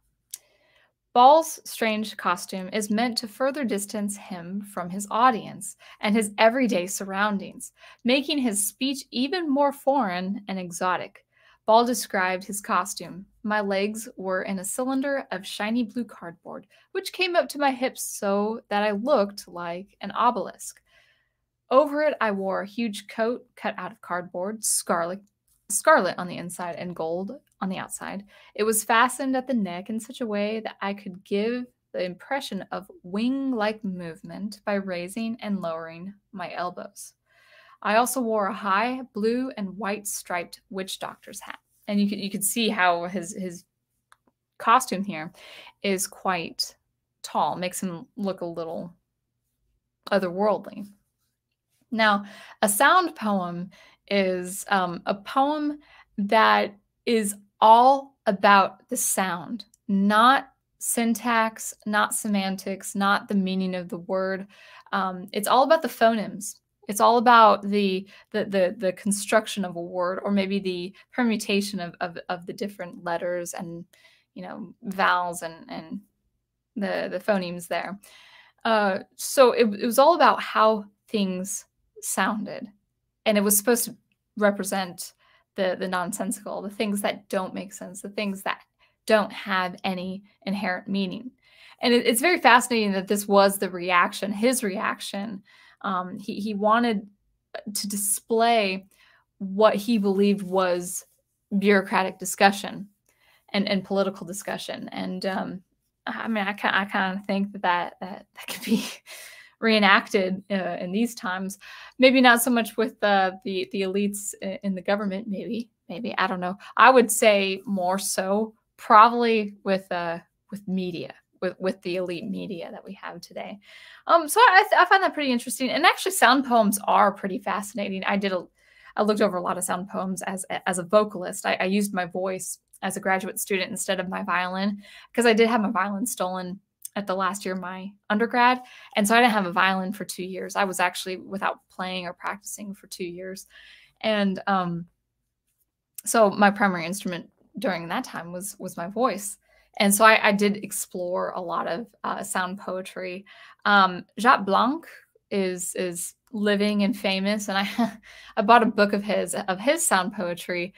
Ball's strange costume is meant to further distance him from his audience and his everyday surroundings, making his speech even more foreign and exotic. Ball described his costume. My legs were in a cylinder of shiny blue cardboard, which came up to my hips so that I looked like an obelisk. Over it, I wore a huge coat cut out of cardboard, scarlet, scarlet on the inside and gold on the outside. It was fastened at the neck in such a way that I could give the impression of wing like movement by raising and lowering my elbows. I also wore a high blue and white striped witch doctor's hat. And you can you can see how his his costume here is quite tall, makes him look a little otherworldly. Now, a sound poem is um, a poem that is all about the sound, not syntax, not semantics, not the meaning of the word. Um, it's all about the phonemes. It's all about the, the the the construction of a word, or maybe the permutation of of, of the different letters and you know vowels and and the the phonemes there. Uh, so it, it was all about how things sounded, and it was supposed to represent the the nonsensical, the things that don't make sense, the things that don't have any inherent meaning. And it, it's very fascinating that this was the reaction, his reaction um, he, he wanted to display what he believed was bureaucratic discussion and, and political discussion. And um, I mean, I, I kind of think that, that that, that could be reenacted uh, in these times. Maybe not so much with uh, the the elites in the government. Maybe, maybe I don't know. I would say more so probably with uh, with media with with the elite media that we have today. Um, so I, I find that pretty interesting. And actually, sound poems are pretty fascinating. I did a, I looked over a lot of sound poems as as a vocalist. I, I used my voice as a graduate student instead of my violin because I did have my violin stolen at the last year of my undergrad, and so I didn't have a violin for two years. I was actually without playing or practicing for two years, and um, so my primary instrument during that time was was my voice and so I, I did explore a lot of uh, sound poetry. Um, Jaap Blonk is is living and famous, and I I bought a book of his of his sound poetry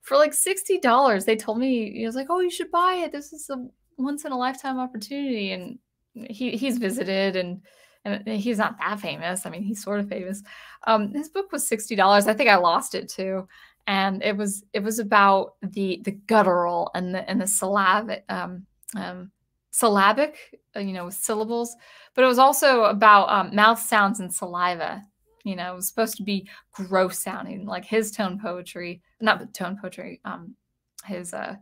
for like sixty dollars. They told me he was like, "Oh, you should buy it. This is a once in a lifetime opportunity." And he he's visited and and he's not that famous. I mean, he's sort of famous. Um, his book was sixty dollars. I think I lost it too and it was it was about the the guttural and the and the syllabic um, um, syllabic, uh, you know, with syllables, but it was also about um, mouth sounds and saliva. You know, it was supposed to be gross sounding, like his tone poetry, not the tone poetry, um, his uh,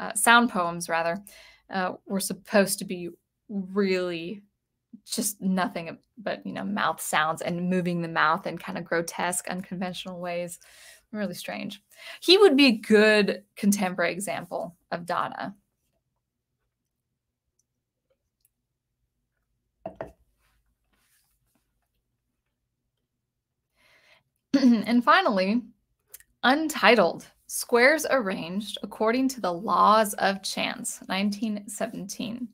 uh, sound poems rather, uh, were supposed to be really just nothing but you know mouth sounds and moving the mouth in kind of grotesque unconventional ways. Really strange. He would be a good contemporary example of dada and finally untitled squares arranged according to the laws of chance 1917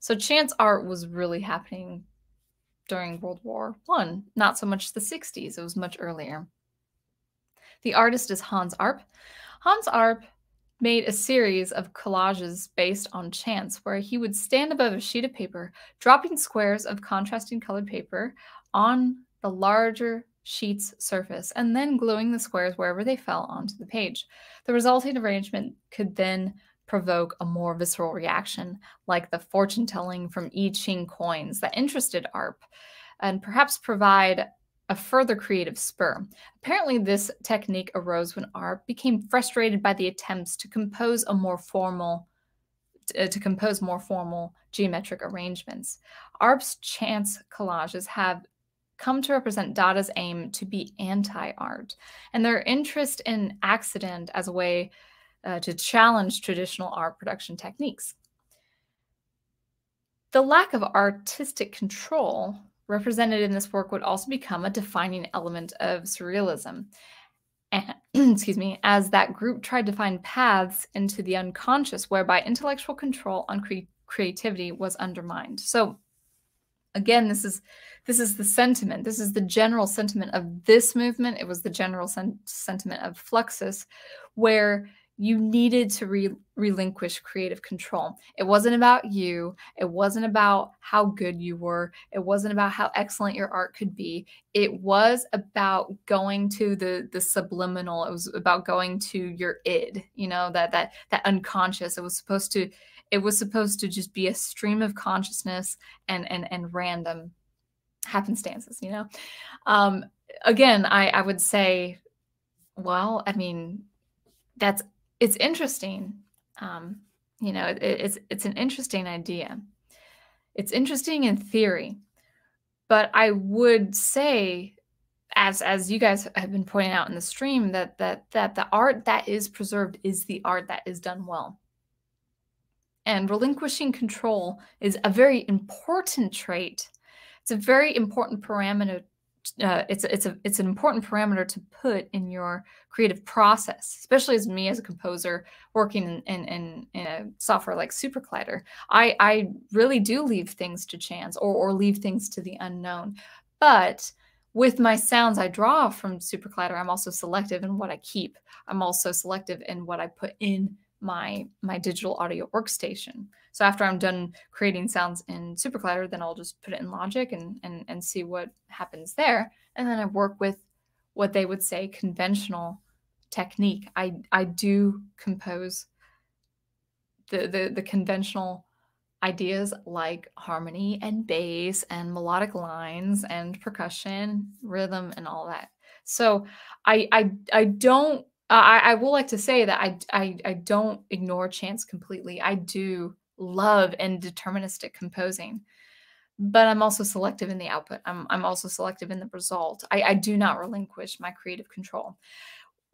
so chance art was really happening during World War One, not so much the 60s, it was much earlier. The artist is Hans Arp. Hans Arp made a series of collages based on chance where he would stand above a sheet of paper, dropping squares of contrasting colored paper on the larger sheet's surface and then gluing the squares wherever they fell onto the page. The resulting arrangement could then provoke a more visceral reaction, like the fortune telling from I Ching coins that interested ARP, and perhaps provide a further creative spur. Apparently, this technique arose when ARP became frustrated by the attempts to compose a more formal uh, to compose more formal geometric arrangements. ARP's chance collages have come to represent Dada's aim to be anti-art, and their interest in accident as a way uh, to challenge traditional art production techniques. The lack of artistic control represented in this work would also become a defining element of surrealism. Excuse me, as that group tried to find paths into the unconscious whereby intellectual control on cre creativity was undermined. So again, this is this is the sentiment. This is the general sentiment of this movement. It was the general sen sentiment of Fluxus, where you needed to re- relinquish creative control. It wasn't about you. It wasn't about how good you were. It wasn't about how excellent your art could be. It was about going to the the subliminal. It was about going to your id, you know, that that that unconscious. It was supposed to it was supposed to just be a stream of consciousness and and and random happenstances, you know. Um again, I I would say well, I mean that's it's interesting. Um, you know, it, it's it's an interesting idea. It's interesting in theory, but I would say, as as you guys have been pointing out in the stream, that that that the art that is preserved is the art that is done well. And relinquishing control is a very important trait. It's a very important parameter uh, it's it's a it's an important parameter to put in your creative process, especially as me as a composer working in in, in, in a software like SuperCollider. I I really do leave things to chance or or leave things to the unknown, but with my sounds I draw from SuperCollider, I'm also selective in what I keep. I'm also selective in what I put in my my digital audio workstation. So after I'm done creating sounds in SuperCollider, then I'll just put it in Logic and, and, and see what happens there. And then I work with what they would say conventional technique. I, I do compose the, the, the conventional ideas like harmony and bass and melodic lines and percussion, rhythm, and all that. So I I I don't I, I will like to say that I, I I don't ignore chance completely. I do love indeterministic composing but i'm also selective in the output. I'm, I'm also selective in the result. I, I do not relinquish my creative control.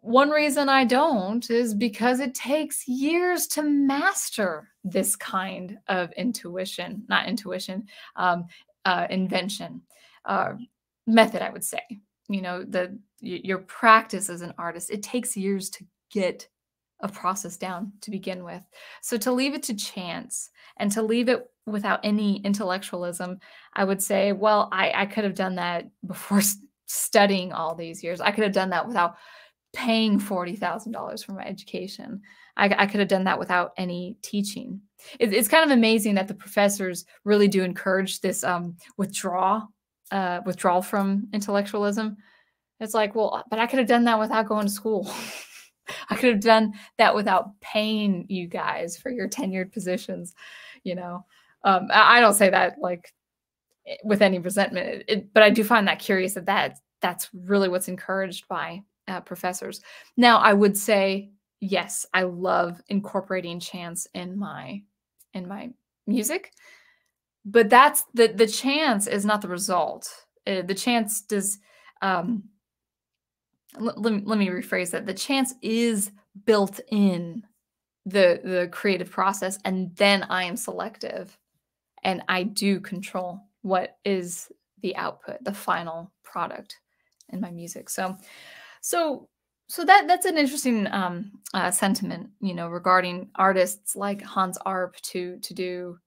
One reason i don't is because it takes years to master this kind of intuition not intuition um, uh, invention uh, method i would say you know the your practice as an artist it takes years to get a process down to begin with. So to leave it to chance and to leave it without any intellectualism, I would say, well, I, I could have done that before studying all these years. I could have done that without paying $40,000 for my education. I, I, could have done that without any teaching. It, it's kind of amazing that the professors really do encourage this um, withdraw, uh, withdrawal from intellectualism. It's like, well, but I could have done that without going to school. I could have done that without paying you guys for your tenured positions, you know. um, I don't say that like eh, with any resentment, it, but I do find that curious that that that's really what's encouraged by uh, professors. Now, I would say yes, I love incorporating chance in my in my music, but that's the the chance is not the result. Uh, the chance does. Um, let, let, me, let me rephrase that. The chance is built in the the creative process, and then I am selective, and I do control what is the output, the final product in my music. So, so so that that's an interesting um, uh, sentiment, you know, regarding artists like Hans Arp to to do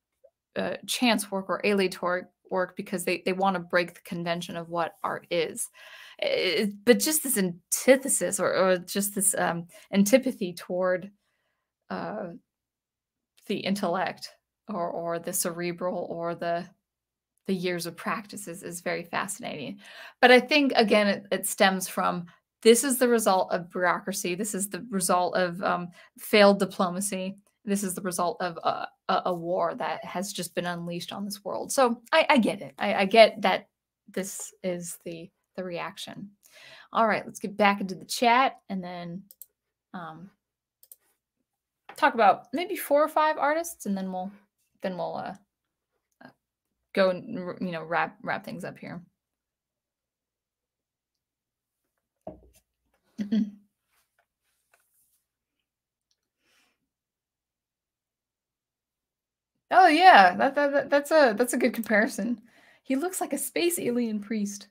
uh, chance work or aleatoric work because they they want to break the convention of what art is. It, but just this antithesis or, or just this um, antipathy toward uh, the intellect or or the cerebral or the the years of practices is very fascinating. But I think again, it, it stems from this is the result of bureaucracy. This is the result of um, failed diplomacy. This is the result of a, a, a, war that has just been unleashed on this world. So I, I get it. I, I, get that this is the the reaction. All right, let's get back into the chat and then um, talk about maybe four or five artists, and then we'll then we'll uh, uh go and you know wrap wrap things up here. Oh yeah, that, that, that's a that's a good comparison. He looks like a space alien priest.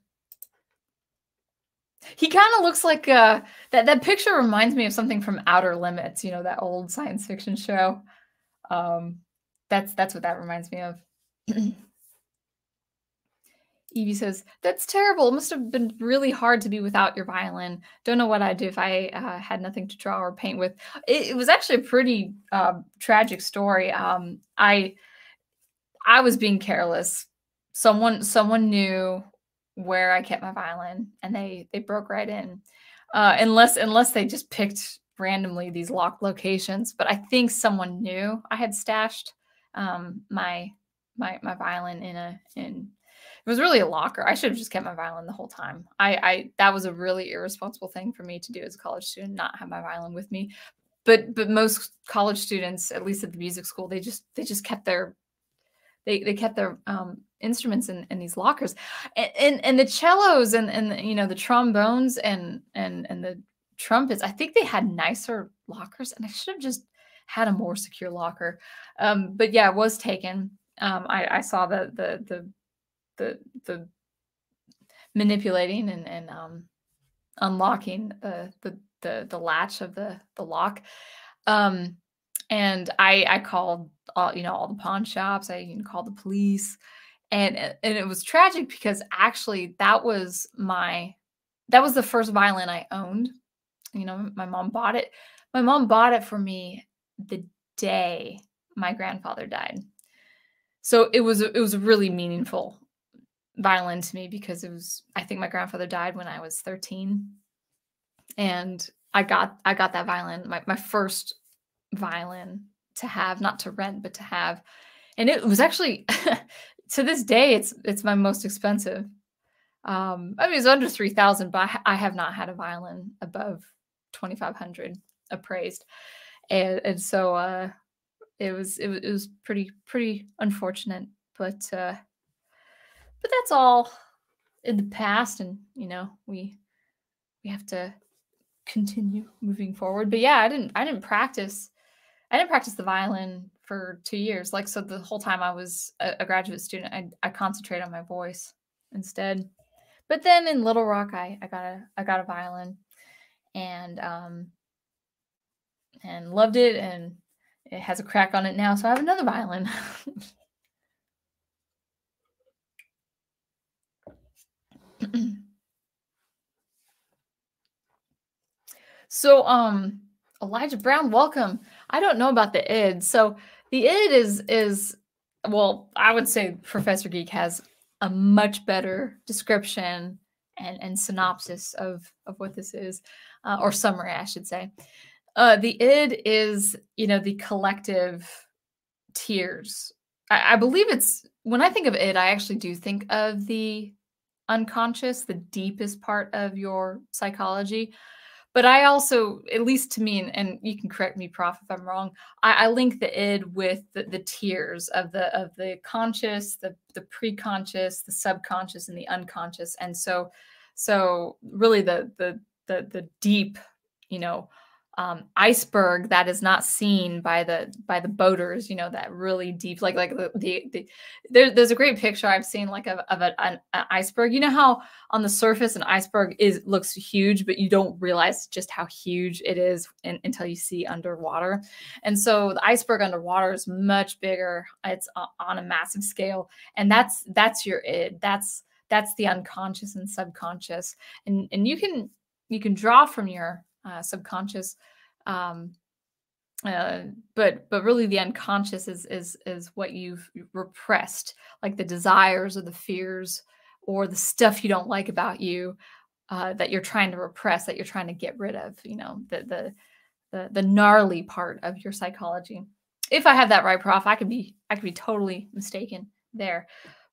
He kind of looks like uh that that picture reminds me of something from Outer Limits, you know, that old science fiction show. Um that's that's what that reminds me of. Evie says, That's terrible. It must have been really hard to be without your violin. Don't know what I'd do if I uh, had nothing to draw or paint with. It, it was actually a pretty uh, tragic story. Um, I I was being careless. Someone someone knew where I kept my violin and they they broke right in. Uh, unless unless they just picked randomly these locked locations. But I think someone knew I had stashed um, my my my violin in a in it was really a locker. I should have just kept my violin the whole time. I, I that was a really irresponsible thing for me to do as a college student, not have my violin with me. But but most college students, at least at the music school, they just they just kept their they they kept their um, instruments in, in these lockers, and, and and the cellos and and you know the trombones and and and the trumpets. I think they had nicer lockers, and I should have just had a more secure locker. Um, but yeah, it was taken. Um, I, I saw the the the the the manipulating and and um, unlocking the, the the the latch of the the lock. Um, and I I called all you know all the pawn shops. I even called the police, and and it was tragic because actually that was my that was the first violin I owned. You know, my mom bought it. My mom bought it for me the day my grandfather died. So it was it was really meaningful violin to me because it was I think my grandfather died when I was 13 and I got I got that violin my, my first violin to have not to rent but to have. And it was actually to this day it's it's my most expensive. Um I mean it's under 3000 but I, I have not had a violin above 2500 appraised. And and so uh it was it, it was pretty pretty unfortunate but uh but that's all in the past and you know we we have to continue moving forward. But yeah i didn't i didn't practice i didn't practice the violin for two years. Like so the whole time i was a, a graduate student i, I concentrated on my voice instead. But then in little rock i, I got a i got a violin and um and loved it and it has a crack on it now so i have another violin so um Elijah Brown, welcome. I don't know about the id. So the id is is well, I would say Professor Geek has a much better description and, and synopsis of of what this is, uh, or summary, I should say. Uh, the id is, you know, the collective tears I, I believe it's when I think of id, I actually do think of the unconscious, the deepest part of your psychology. But I also, at least to me, and, and you can correct me, Prof, if I'm wrong. I, I link the id with the, the, tiers of the of the conscious, the the pre-conscious, the subconscious, and the unconscious. And so, so really the the the the deep, you know, um, iceberg that is not seen by the by the boaters you know that really deep like like the, the, the there, there's a great picture i've seen like of, of a, an, an, iceberg. You know how on the surface an iceberg is looks huge but you don't realize just how huge it is in, until you see underwater. And so the iceberg underwater is much bigger. It's on a massive scale. And that's that's your id. That's that's the unconscious and subconscious. And and you can you can draw from your uh, subconscious um, uh, but but really the unconscious is is is what you've repressed like the desires or the fears or the stuff you don't like about you uh, that you're trying to repress that you're trying to get rid of you know the the the, the gnarly part of your psychology. If i have that right prof i could be i could be totally mistaken there.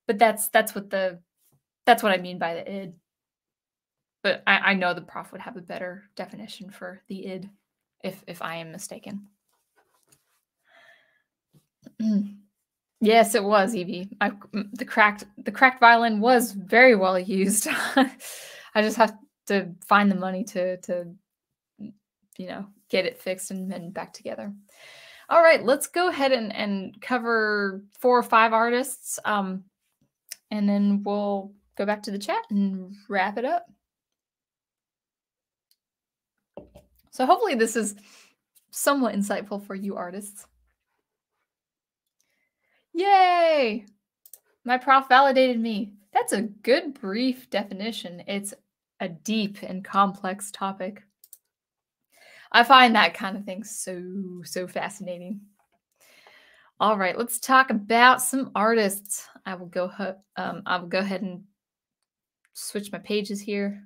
But that's that's what the that's what i mean by the id but I, I know the prof would have a better definition for the id if if I am mistaken. yes, it was Evie. I, the cracked the cracked violin was very well used. I just have to find the money to to you know get it fixed and, and back together. All right, let's go ahead and, and cover four or five artists, um, and then we'll go back to the chat and wrap it up. So hopefully this is somewhat insightful for you artists. Yay! My prof validated me. That's a good brief definition. It's a deep and complex topic. I find that kind of thing so, so fascinating. All right, let's talk about some artists. I will go um, I will go ahead and switch my pages here.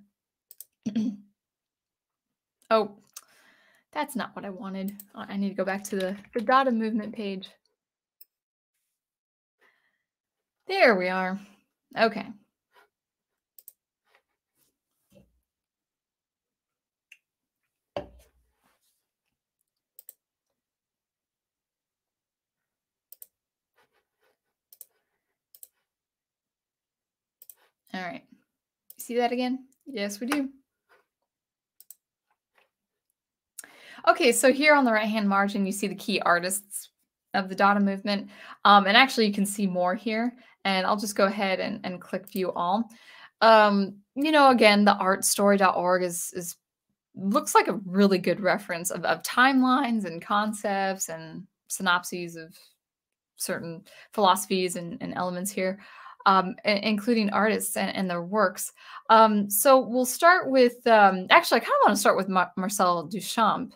oh, that's not what I wanted. I need to go back to the, the Dada movement page. There we are. Okay. All right. See that again? Yes, we do. Okay, so here on the right-hand margin, you see the key artists of the Dada movement. Um, and actually, you can see more here. And I'll just go ahead and, and click View All. Um, you know, again, the artstory.org is, is looks like a really good reference of, of timelines and concepts and synopses of certain philosophies and, and elements here, um, including artists and, and their works. Um, so we'll start with, um, actually, I kind of want to start with Mar Marcel Duchamp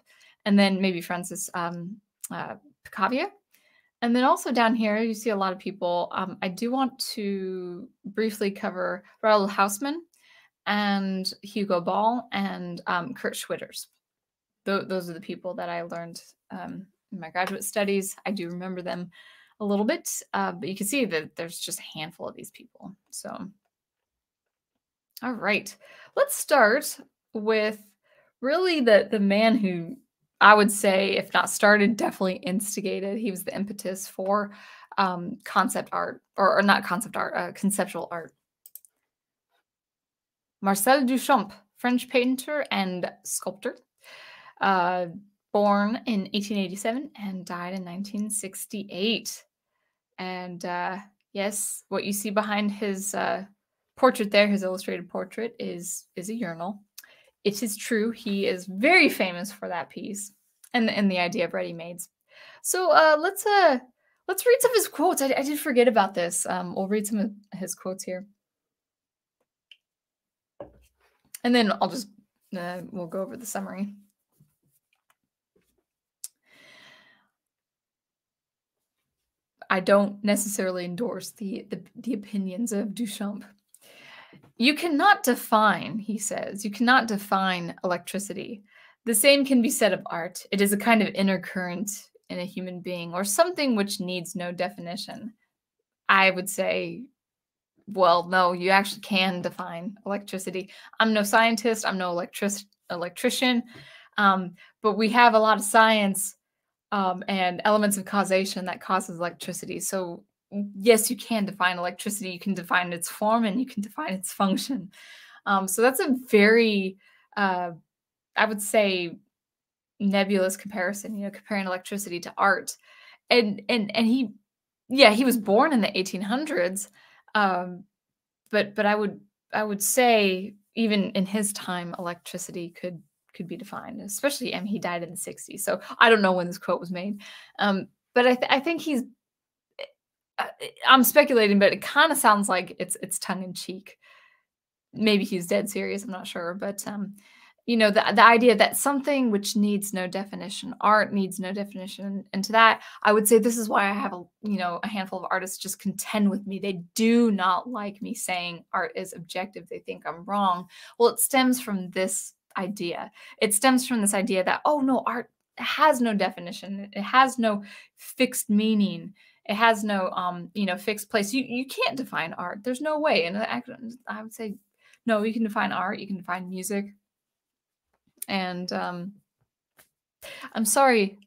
and then maybe Francis um, uh, Picabia. And then also down here, you see a lot of people. Um, I do want to briefly cover Raoul Hausmann and Hugo Ball and um, Kurt Schwitters. Th those are the people that I learned um, in my graduate studies. I do remember them a little bit, uh, but you can see that there's just a handful of these people. So, all right, let's start with really the the man who I would say, if not started, definitely instigated. He was the impetus for um, concept art, or, or, not concept art, uh, conceptual art. Marcel Duchamp, French painter and sculptor, uh, born in 1887 and died in 1968. And uh, yes, what you see behind his uh, portrait there, his illustrated portrait, is is a urinal it is true he is very famous for that piece and and the idea of ready mades. So uh, let's uh let's read some of his quotes. I, I did forget about this. Um, we'll read some of his quotes here, and then I'll just uh, we'll go over the summary. I don't necessarily endorse the, the, the opinions of Duchamp. You cannot define, he says, you cannot define electricity. The same can be said of art. It is a kind of inner current in a human being, or something which needs no definition. I would say, well, no, you actually can define electricity. I'm no scientist. I'm no electric electrician, um, but we have a lot of science um, and elements of causation that causes electricity. So yes, you can define electricity. You can define its form and you can define its function. Um, so that's a very, uh, I would say, nebulous comparison. You know, comparing electricity to art, and and and he, yeah, he was born in the 1800s, um, but but I would I would say even in his time, electricity could could be defined. Especially, I mean, he died in the 60s, so I don't know when this quote was made, um, but I th- I think he's I'm speculating, but it kind of sounds like it's it's tongue in cheek. Maybe he's dead serious. I'm not sure, but um, you know, the the idea that something which needs no definition, art needs no definition, and to that, I would say this is why I have a you know a handful of artists just contend with me. They do not like me saying art is objective. They think I'm wrong. Well, it stems from this idea. It stems from this idea that oh no, art has no definition. It has no fixed meaning it has no um you know fixed place. You you can't define art. There's no way. And i, I would say no you can define art you can define music. And um i'm sorry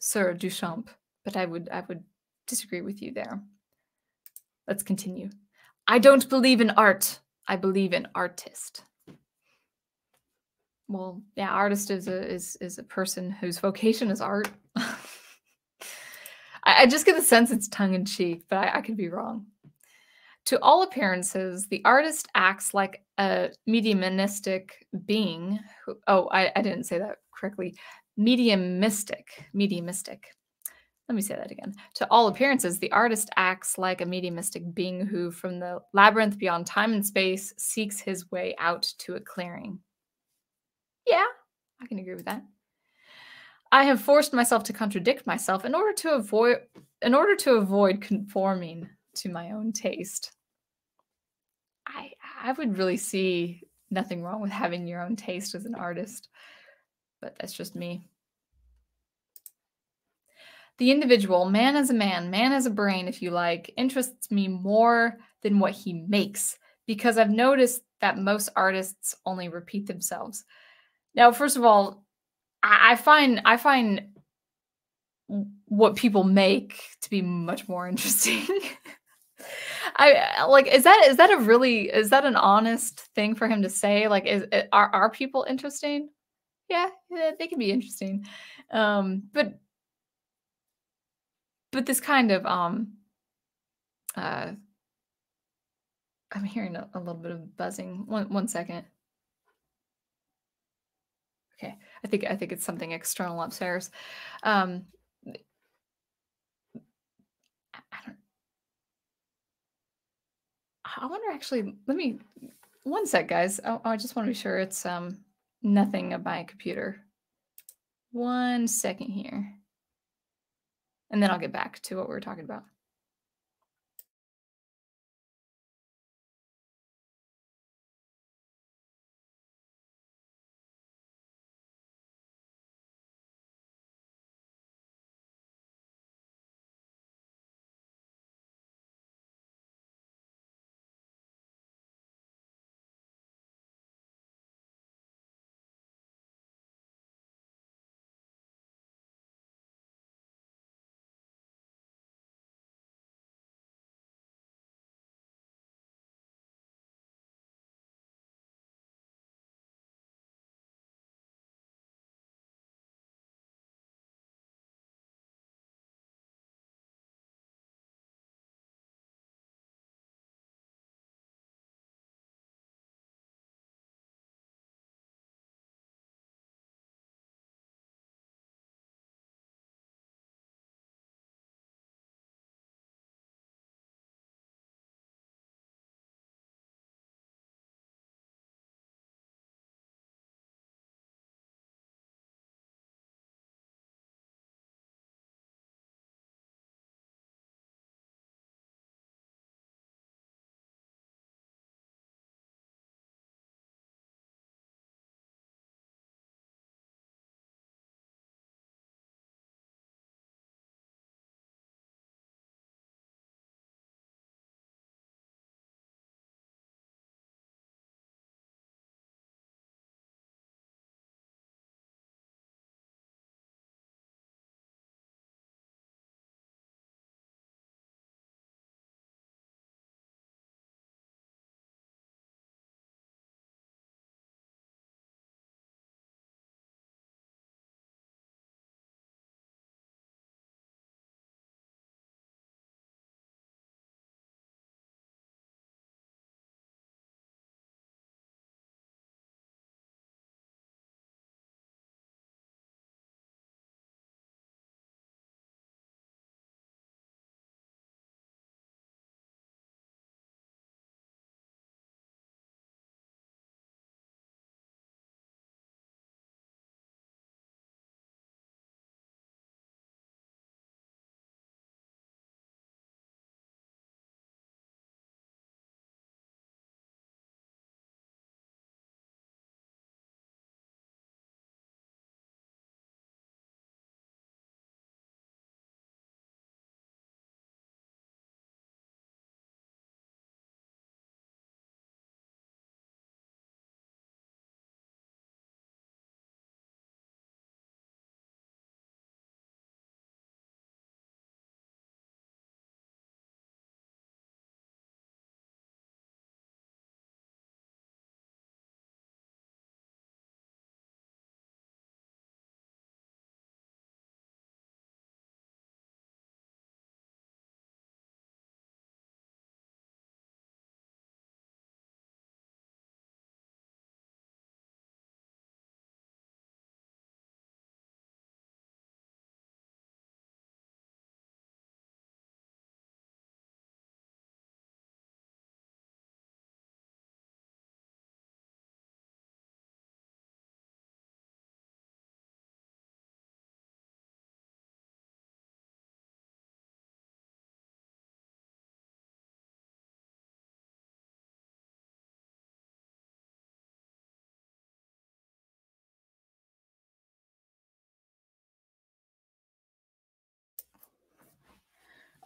sir duchamp but i would i would disagree with you there. Let's continue. I don't believe in art. I believe in artist. Well yeah artist is a is is a person whose vocation is art I, I just get the sense it's tongue in cheek, but I, I could be wrong. To all appearances, the artist acts like a mediumistic being. Who, oh, I, I didn't say that correctly. Mediumistic. Mediumistic. Let me say that again. To all appearances, the artist acts like a mediumistic being who, from the labyrinth beyond time and space, seeks his way out to a clearing. Yeah, I can agree with that. I have forced myself to contradict myself in order to avoid in order to avoid conforming to my own taste. I I would really see nothing wrong with having your own taste as an artist, but that's just me. The individual, man as a man, man as a brain, if you like, interests me more than what he makes because I've noticed that most artists only repeat themselves. Now, first of all, I, find I find what people make to be much more interesting. I like is that is that a really is that an honest thing for him to say? Like is are are people interesting? Yeah, yeah they can be interesting. Um but but this kind of um uh I'm hearing a, a little bit of buzzing. One one second. Okay. I think I think it's something external upstairs. Um, I don't. I wonder actually. Let me one sec, guys. Oh, I just want to be sure it's um nothing of my computer. One second here, and then I'll get back to what we were talking about.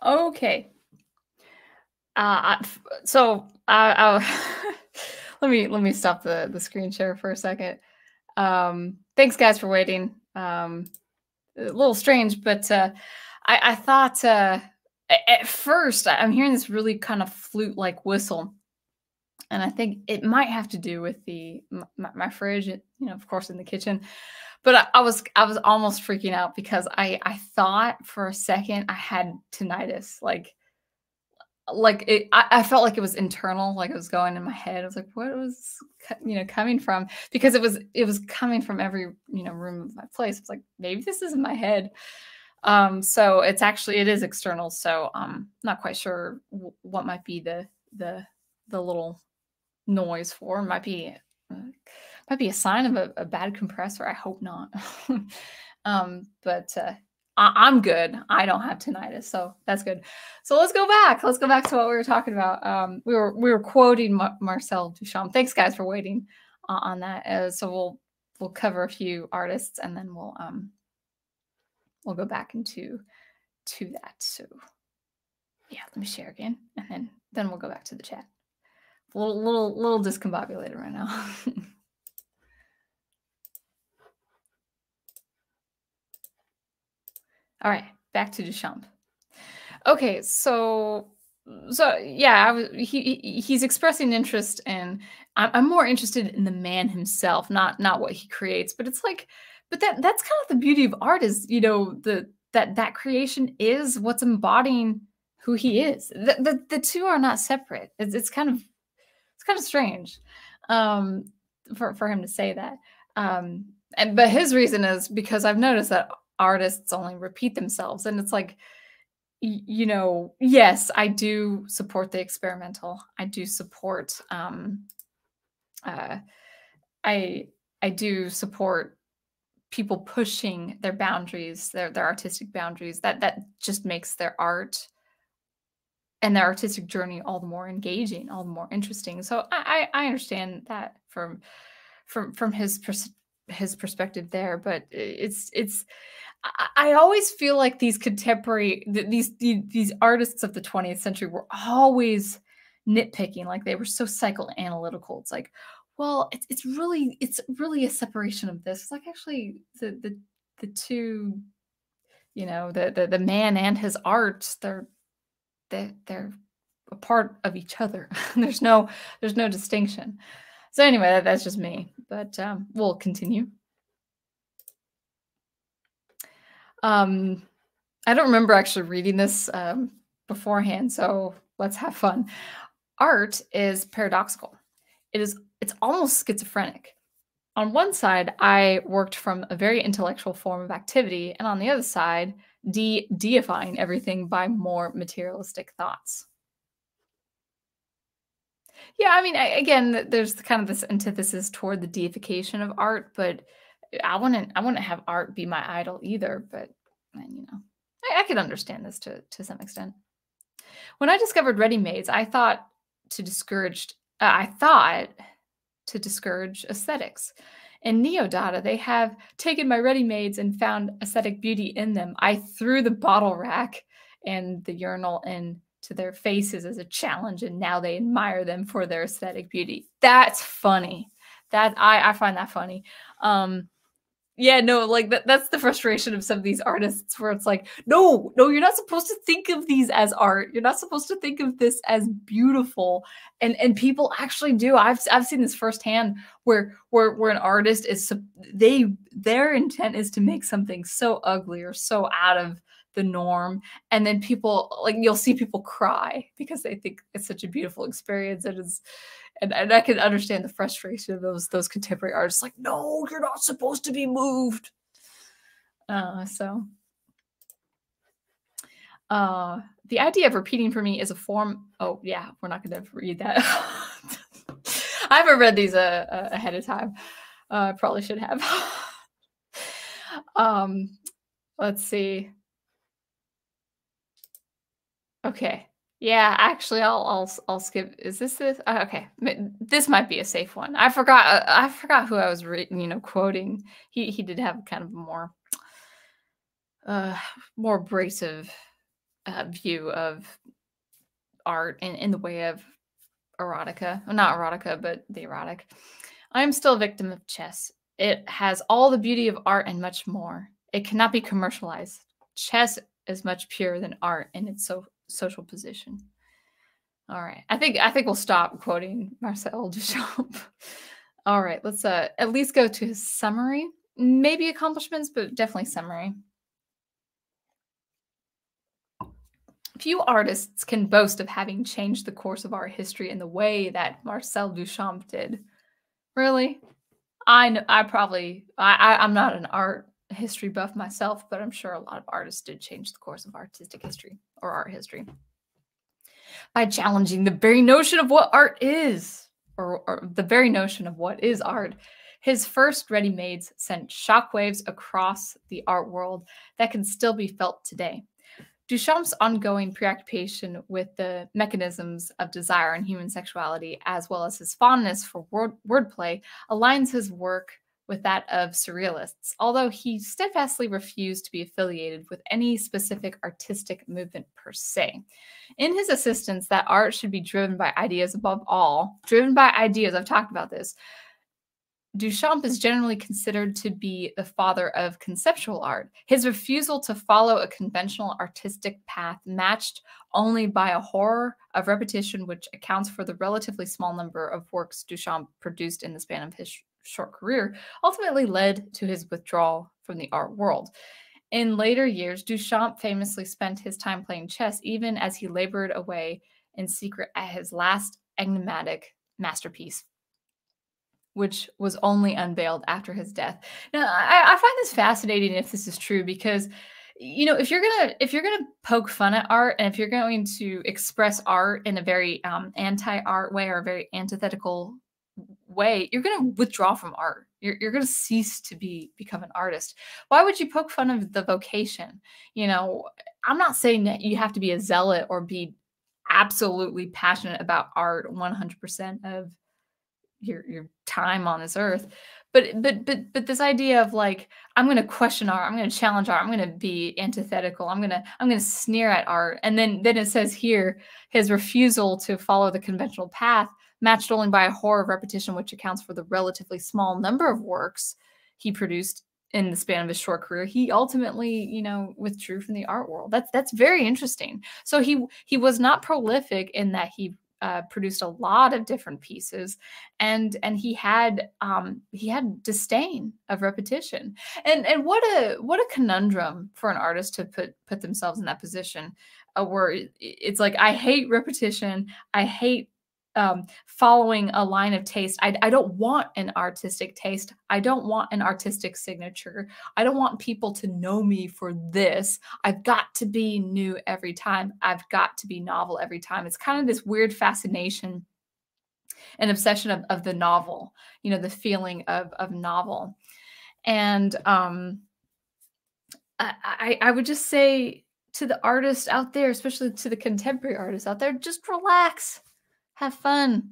Okay. Uh, so uh, let me let me stop the the screen share for a second. Um, thanks, guys, for waiting. Um, a little strange, but uh, I, I thought uh, at first I'm hearing this really kind of flute like whistle, and I think it might have to do with the my, my fridge, you know, of course, in the kitchen. But I, I, was I was almost freaking out because I I thought for a second I had tinnitus, like like it, I, I, felt like it was internal, like it was going in my head. I was like, what was you know coming from? Because it was it was coming from every you know room of my place. It's like maybe this is in my head. Um, so it's actually it is external. So I'm um, not quite sure what might be the the the little noise for. It might be uh, might be a sign of a, a bad compressor. I hope not. um, but uh, I- am good. I don't have tinnitus, so that's good. So let's go back. Let's go back to what we were talking about. Um, we were we were quoting Mar- Marcel Duchamp. Thanks, guys, for waiting uh, on that. Uh, so we'll we'll cover a few artists, and then we'll um we'll go back into to that. So yeah, let me share again, and then then we'll go back to the chat. A little little little discombobulated right now. All right, back to Duchamp. Okay, so so yeah, was, he he's expressing interest in. I'm, I'm more interested in the man himself, not not what he creates. But it's like, but that that's kind of the beauty of art is you know the that that creation is what's embodying who he is. The the, the two are not separate. It's it's kind of it's kind of strange um, for for him to say that. Um, and but his reason is because I've noticed that artists only repeat themselves and it's like you know yes i do support the experimental i do support um uh i i do support people pushing their boundaries their their artistic boundaries that that just makes their art and their artistic journey all the more engaging all the more interesting so i i, understand that from from from his pers- his perspective there but it's it's I always feel like these contemporary these these artists of the 20th century were always nitpicking like they were so psychoanalytical. It's like well it's, it's really it's really a separation of this. It's like actually the the the two you know the the, the man and his art they're they're, they're a part of each other. There's no there's no distinction. So anyway that, that's just me. But um, we'll continue Um, I don't remember actually reading this um, beforehand, so let's have fun. Art is paradoxical. It is it's almost schizophrenic. On one side, I worked from a very intellectual form of activity, and on the other side, de deifying everything by more materialistic thoughts. Yeah, I mean, I, again, there's kind of this antithesis toward the deification of art, but I wouldn't I wouldn't have art be my idol either, but you know, I, I could understand this to to some extent. When I discovered ready-mades, I thought to discourage uh, I thought to discourage aesthetics. In Neo-Dada, they have taken my ready-mades and found aesthetic beauty in them. I threw the bottle rack and the urinal into their faces as a challenge, and now they admire them for their aesthetic beauty. That's funny. That I, I find that funny. Um, yeah, no, like that, that's the frustration of some of these artists where it's like, no, no, you're not supposed to think of these as art. You're not supposed to think of this as beautiful. And and people actually do. I've I've seen this firsthand where where where an artist is they their intent is to make something so ugly or so out of the norm and then people like you'll see people cry because they think it's such a beautiful experience and it's and, and I can understand the frustration of those those contemporary artists. Like, no, you're not supposed to be moved. Uh, so, uh, the idea of repeating for me is a form. Oh yeah, we're not going to read that. I haven't read these uh, uh, ahead of time. Uh, I probably should have. um, let's see. Okay. Yeah, actually, I'll I'll I'll skip. Is this this? Uh, okay, this might be a safe one. I forgot. Uh, I forgot who I was. You know, quoting. He he did have kind of more, uh, more abrasive uh, view of art in, in the way of erotica. Well, not erotica, but the erotic. I'm still a victim of chess. It has all the beauty of art and much more. It cannot be commercialized. Chess is much purer than art and its so social position. All right. I think I think we'll stop quoting Marcel Duchamp. All right, let's uh at least go to his summary. Maybe accomplishments, but definitely summary. Few artists can boast of having changed the course of art history in the way that Marcel Duchamp did. Really? I know I probably I, I I'm not an art history buff myself, but I'm sure a lot of artists did change the course of artistic history or art history by challenging the very notion of what art is, or, or the very notion of what is art. His first ready mades sent shockwaves across the art world that can still be felt today. Duchamp's ongoing preoccupation with the mechanisms of desire and human sexuality, as well as his fondness for word wordplay, aligns his work with that of surrealists, although he steadfastly refused to be affiliated with any specific artistic movement per se. In his insistence that art should be driven by ideas above all, driven by ideas, I've talked about this, Duchamp is generally considered to be the father of conceptual art. His refusal to follow a conventional artistic path, matched only by a horror of repetition, which accounts for the relatively small number of works Duchamp produced in the span of his short career ultimately led to his withdrawal from the art world. In later years, Duchamp famously spent his time playing chess, even as he labored away in secret at his last enigmatic masterpiece, which was only unveiled after his death. Now, I, I, find this fascinating if this is true because you know if you're gonna if you're gonna poke fun at art and if you're going to express art in a very um, anti-art way or a very antithetical way, you're going to withdraw from art. You're, you're going to cease to be become an artist. Why would you poke fun of the vocation? You know, I'm not saying that you have to be a zealot or be absolutely passionate about art 100% of your your time on this earth but but but but this idea of like i'm going to question art i'm going to challenge art i'm going to be antithetical i'm going to i'm going to sneer at art and then then it says here his refusal to follow the conventional path matched only by a horror of repetition, which accounts for the relatively small number of works he produced in the span of his short career. He ultimately you know withdrew from the art world. That's that's very interesting. So he he was not prolific in that he uh, produced a lot of different pieces and and he had um he had disdain of repetition. And and what a what a conundrum for an artist to put put themselves in that position uh, where it's like i hate repetition. I hate um, following a line of taste. I, I don't want an artistic taste. I don't want an artistic signature. I don't want people to know me for this. I've got to be new every time. I've got to be novel every time. It's kind of this weird fascination and obsession of, of the novel, you know, the feeling of, of novel. And um, I, I, I would just say to the artists out there, especially to the contemporary artists out there, just relax have fun.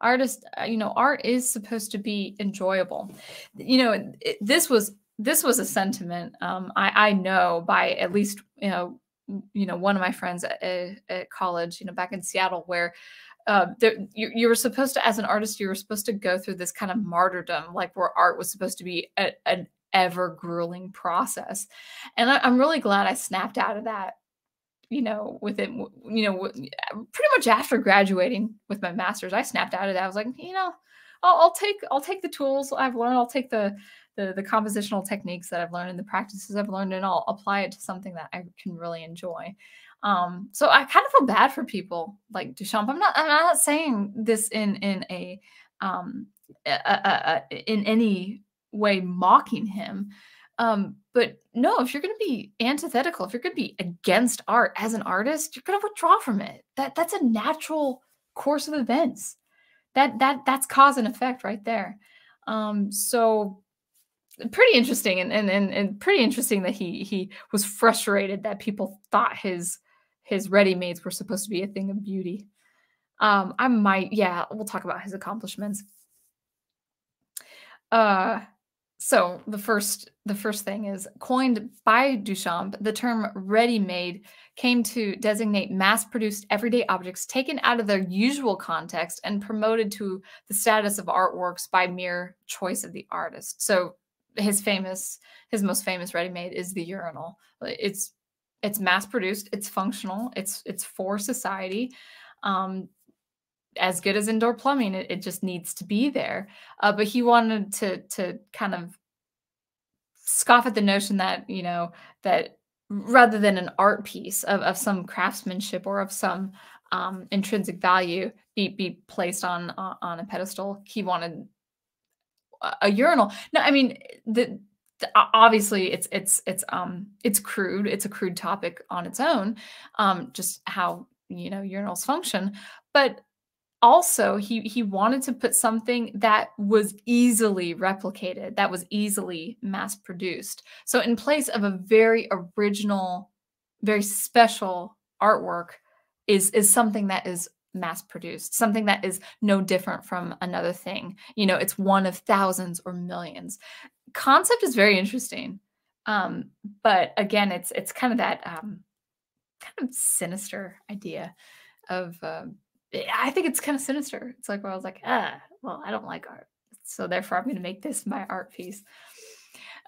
Artist uh, you know art is supposed to be enjoyable. You know it, this was this was a sentiment um, I, I know by at least you know you know one of my friends at, at college you know back in seattle where uh, there, you, you were supposed to as an artist you were supposed to go through this kind of martyrdom like where art was supposed to be a, an ever grueling process. And I, i'm really glad i snapped out of that you know, within, you know, pretty much after graduating with my master's, I snapped out of that. I was like, you know, I'll, I'll take, I'll take the tools I've learned. I'll take the, the, the compositional techniques that I've learned and the practices I've learned, and I'll apply it to something that I can really enjoy. Um, so I kind of feel bad for people like Duchamp. I'm not, I'm not saying this in, in a, um, a, a, a, in any way mocking him. Um, but no, if you're going to be antithetical, if you're going to be against art as an artist, you're going to withdraw from it. That that's a natural course of events. That that that's cause and effect right there. Um, so pretty interesting and, and and and pretty interesting that he he was frustrated that people thought his his ready-mades were supposed to be a thing of beauty. Um, I might, yeah, we'll talk about his accomplishments. Uh so the first the first thing is coined by Duchamp, the term ready-made came to designate mass-produced everyday objects taken out of their usual context and promoted to the status of artworks by mere choice of the artist. So his famous his most famous ready-made is the urinal. It's it's mass-produced, it's functional, it's it's for society. Um, as good as indoor plumbing. It, it just needs to be there. Uh, but he wanted to to kind of scoff at the notion that you know that rather than an art piece of, of some craftsmanship or of some um, intrinsic value be be placed on uh, on a pedestal, he wanted a, a urinal. No, I mean the obviously it's it's it's um it's crude it's a crude topic on its own um just how you know urinals function but also he he wanted to put something that was easily replicated that was easily mass produced so in place of a very original very special artwork is is something that is mass produced something that is no different from another thing. You know it's one of thousands or millions. Concept is very interesting um but again it's it's kind of that um kind of sinister idea of um, I think it's kind of sinister. It's like where I was like, ah, well, I don't like art. So therefore, I'm going to make this my art piece.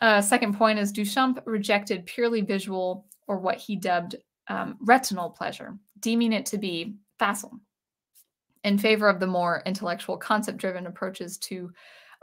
Uh, second point is Duchamp rejected purely visual or what he dubbed um, retinal pleasure, deeming it to be facile, in favor of the more intellectual, concept driven approaches to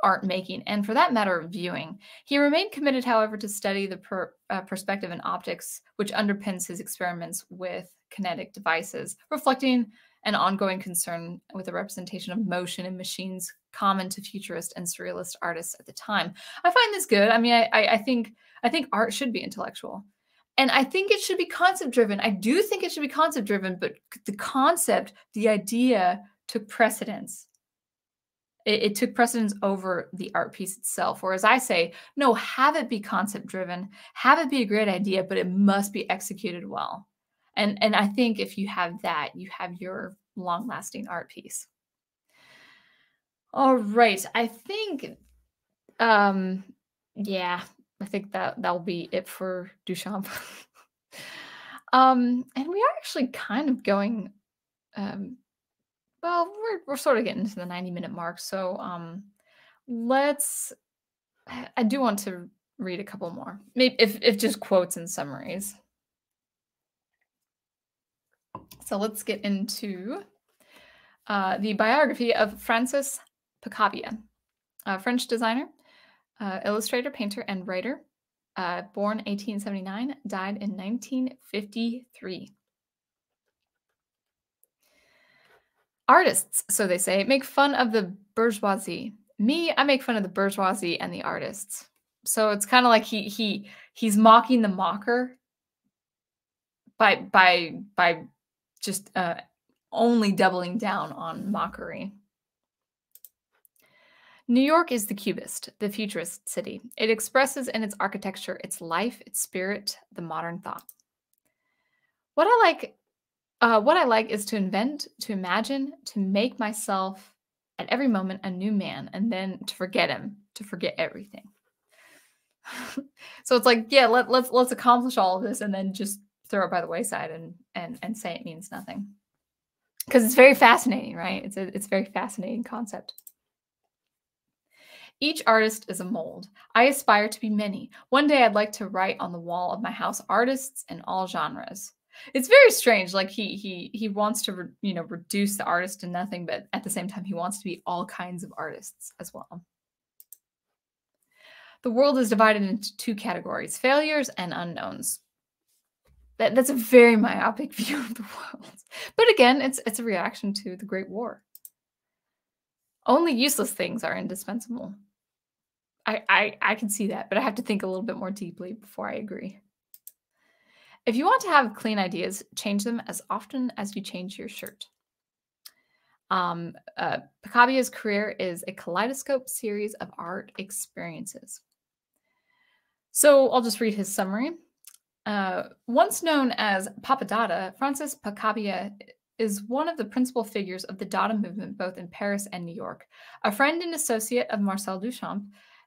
art making and, for that matter, viewing. He remained committed, however, to study the per, uh, perspective and optics, which underpins his experiments with kinetic devices, reflecting an ongoing concern with the representation of motion in machines common to futurist and surrealist artists at the time. I find this good. I mean, I, I think I think art should be intellectual. And I think it should be concept driven. I do think it should be concept driven, but the concept, the idea took precedence. It, it, took precedence over the art piece itself. Whereas I say, no, have it be concept driven, have it be a great idea, but it must be executed well and and i think if you have that you have your long lasting art piece. All right i think um yeah i think that that'll be it for duchamp. Um and we are actually kind of going um well we're, we're sort of getting to the 90 minute mark so um let's i do want to read a couple more. Maybe if, if just quotes and summaries so let's get into uh, the biography of Francis Picabia, a French designer, uh, illustrator, painter, and writer. Uh, born 1879, died in 1953. Artists, so they say, make fun of the bourgeoisie. Me, I make fun of the bourgeoisie and the artists. So it's kind of like he he he's mocking the mocker by by by just uh, only doubling down on mockery. New York is the cubist, the futurist city. It expresses in its architecture its life, its spirit, the modern thought. What I like, uh, what I like is to invent, to imagine, to make myself at every moment a new man, and then to forget him, to forget everything. so it's like, yeah, let, let's let's accomplish all of this, and then just throw it by the wayside and and and say it means nothing. Because it's very fascinating right? It's a it's a very fascinating concept. Each artist is a mold. I aspire to be many. One day i'd like to write on the wall of my house artists in all genres. It's very strange like he he he wants to re, you know reduce the artist to nothing but at the same time he wants to be all kinds of artists as well. The world is divided into two categories failures and unknowns that, that's a very myopic view of the world. But again, it's it's a reaction to the Great War. Only useless things are indispensable. I, I I can see that, but I have to think a little bit more deeply before I agree. If you want to have clean ideas, change them as often as you change your shirt. Um, uh, Picabia's career is a kaleidoscope series of art experiences. So I'll just read his summary. Uh, once known as Papa Dada, Francis Picabia is one of the principal figures of the Dada movement both in Paris and New York. A friend and associate of Marcel Duchamp,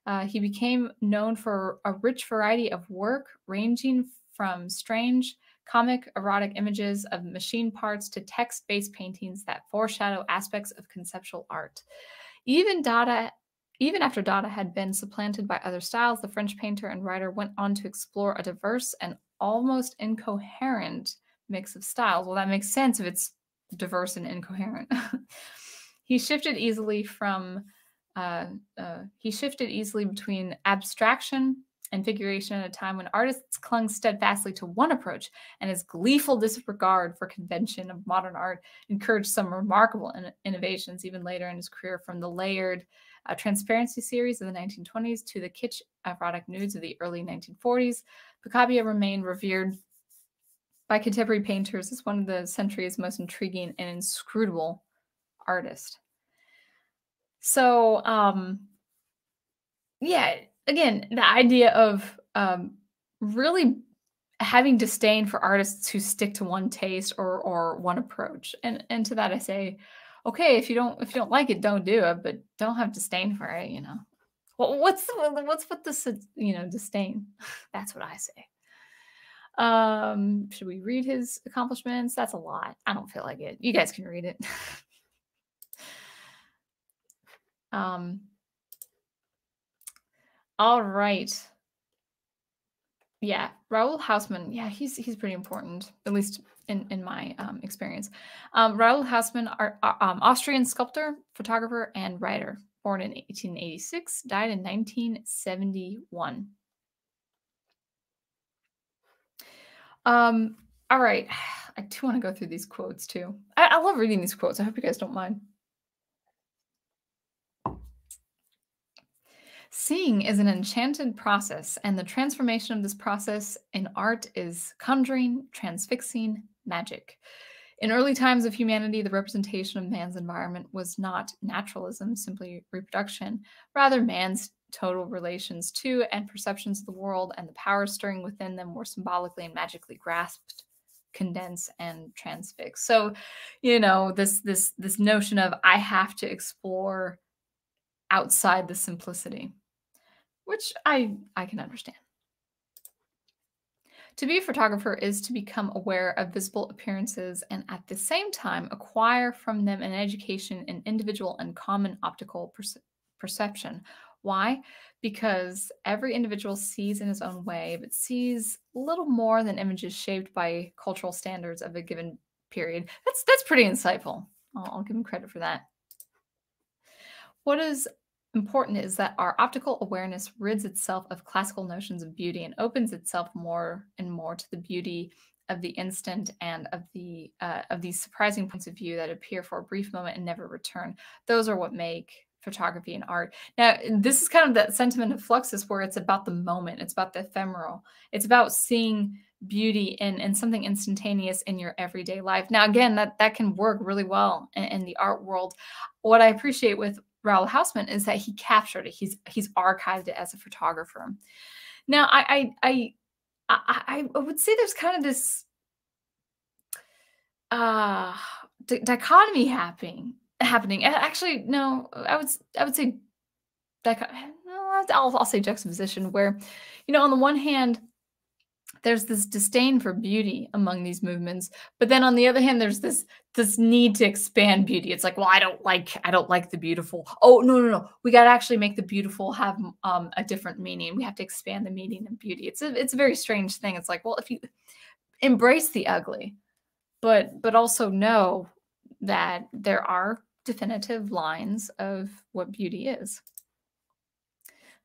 Uh, he became known for a rich variety of work, ranging from strange, comic, erotic images of machine parts to text based paintings that foreshadow aspects of conceptual art. Even Dada even after Dada had been supplanted by other styles, the French painter and writer went on to explore a diverse and almost incoherent mix of styles. Well, that makes sense if it's diverse and incoherent. he shifted easily from uh, uh, he shifted easily between abstraction and figuration at a time when artists clung steadfastly to one approach, and his gleeful disregard for convention of modern art encouraged some remarkable in- innovations even later in his career, from the layered uh, transparency series of the 1920s to the kitsch erotic nudes of the early 1940s. Picabia remained revered by contemporary painters as one of the century's most intriguing and inscrutable artists. So, um, yeah, again, the idea of um, really having disdain for artists who stick to one taste or or one approach, and and to that I say, okay, if you don't if you don't like it, don't do it, but don't have disdain for it. You know, well, what's what's with this you know disdain? That's what I say. Um, should we read his accomplishments? That's a lot. I don't feel like it. You guys can read it. um, all right. Yeah, Raoul Hausmann. Yeah, he's he's pretty important, at least in in my um, experience. Um, Raoul Hausmann, um, Austrian sculptor, photographer, and writer. Born in 1886, died in 1971. Um, all right. I do want to go through these quotes too. I, I love reading these quotes. I hope you guys don't mind. Seeing is an enchanted process, and the transformation of this process in art is conjuring, transfixing, magic. In early times of humanity, the representation of man's environment was not naturalism, simply reproduction, rather, man's total relations to and perceptions of the world and the power stirring within them were symbolically and magically grasped condense and transfix so you know this this this notion of i have to explore outside the simplicity which I I can understand. To be a photographer is to become aware of visible appearances and at the same time acquire from them an education in individual and common optical perce- perception. Why? Because every individual sees in his own way, but sees little more than images shaped by cultural standards of a given period. That's that's pretty insightful. I'll, I'll give him credit for that. What is important is that our optical awareness rids itself of classical notions of beauty and opens itself more and more to the beauty of the instant and of the uh, of these surprising points of view that appear for a brief moment and never return. Those are what make photography and art. Now, this is kind of that sentiment of Fluxus where it's about the moment, it's about the ephemeral, it's about seeing beauty in, in something instantaneous in your everyday life. Now, again, that, that can work really well in, in the art world. What I appreciate with Raoul Hausmann is that he captured it. He's he's archived it as a photographer. Now, I I I I, I would say there's kind of this uh dichotomy happening happening. Actually, no, I would I would say dichotomy. I'll, I'll say juxtaposition where, you know, on the one hand, there's this disdain for beauty among these movements but then on the other hand there's this this need to expand beauty it's like well i don't like i don't like the beautiful oh no no no we got to actually make the beautiful have um, a different meaning we have to expand the meaning of beauty it's a it's a very strange thing it's like well if you embrace the ugly but but also know that there are definitive lines of what beauty is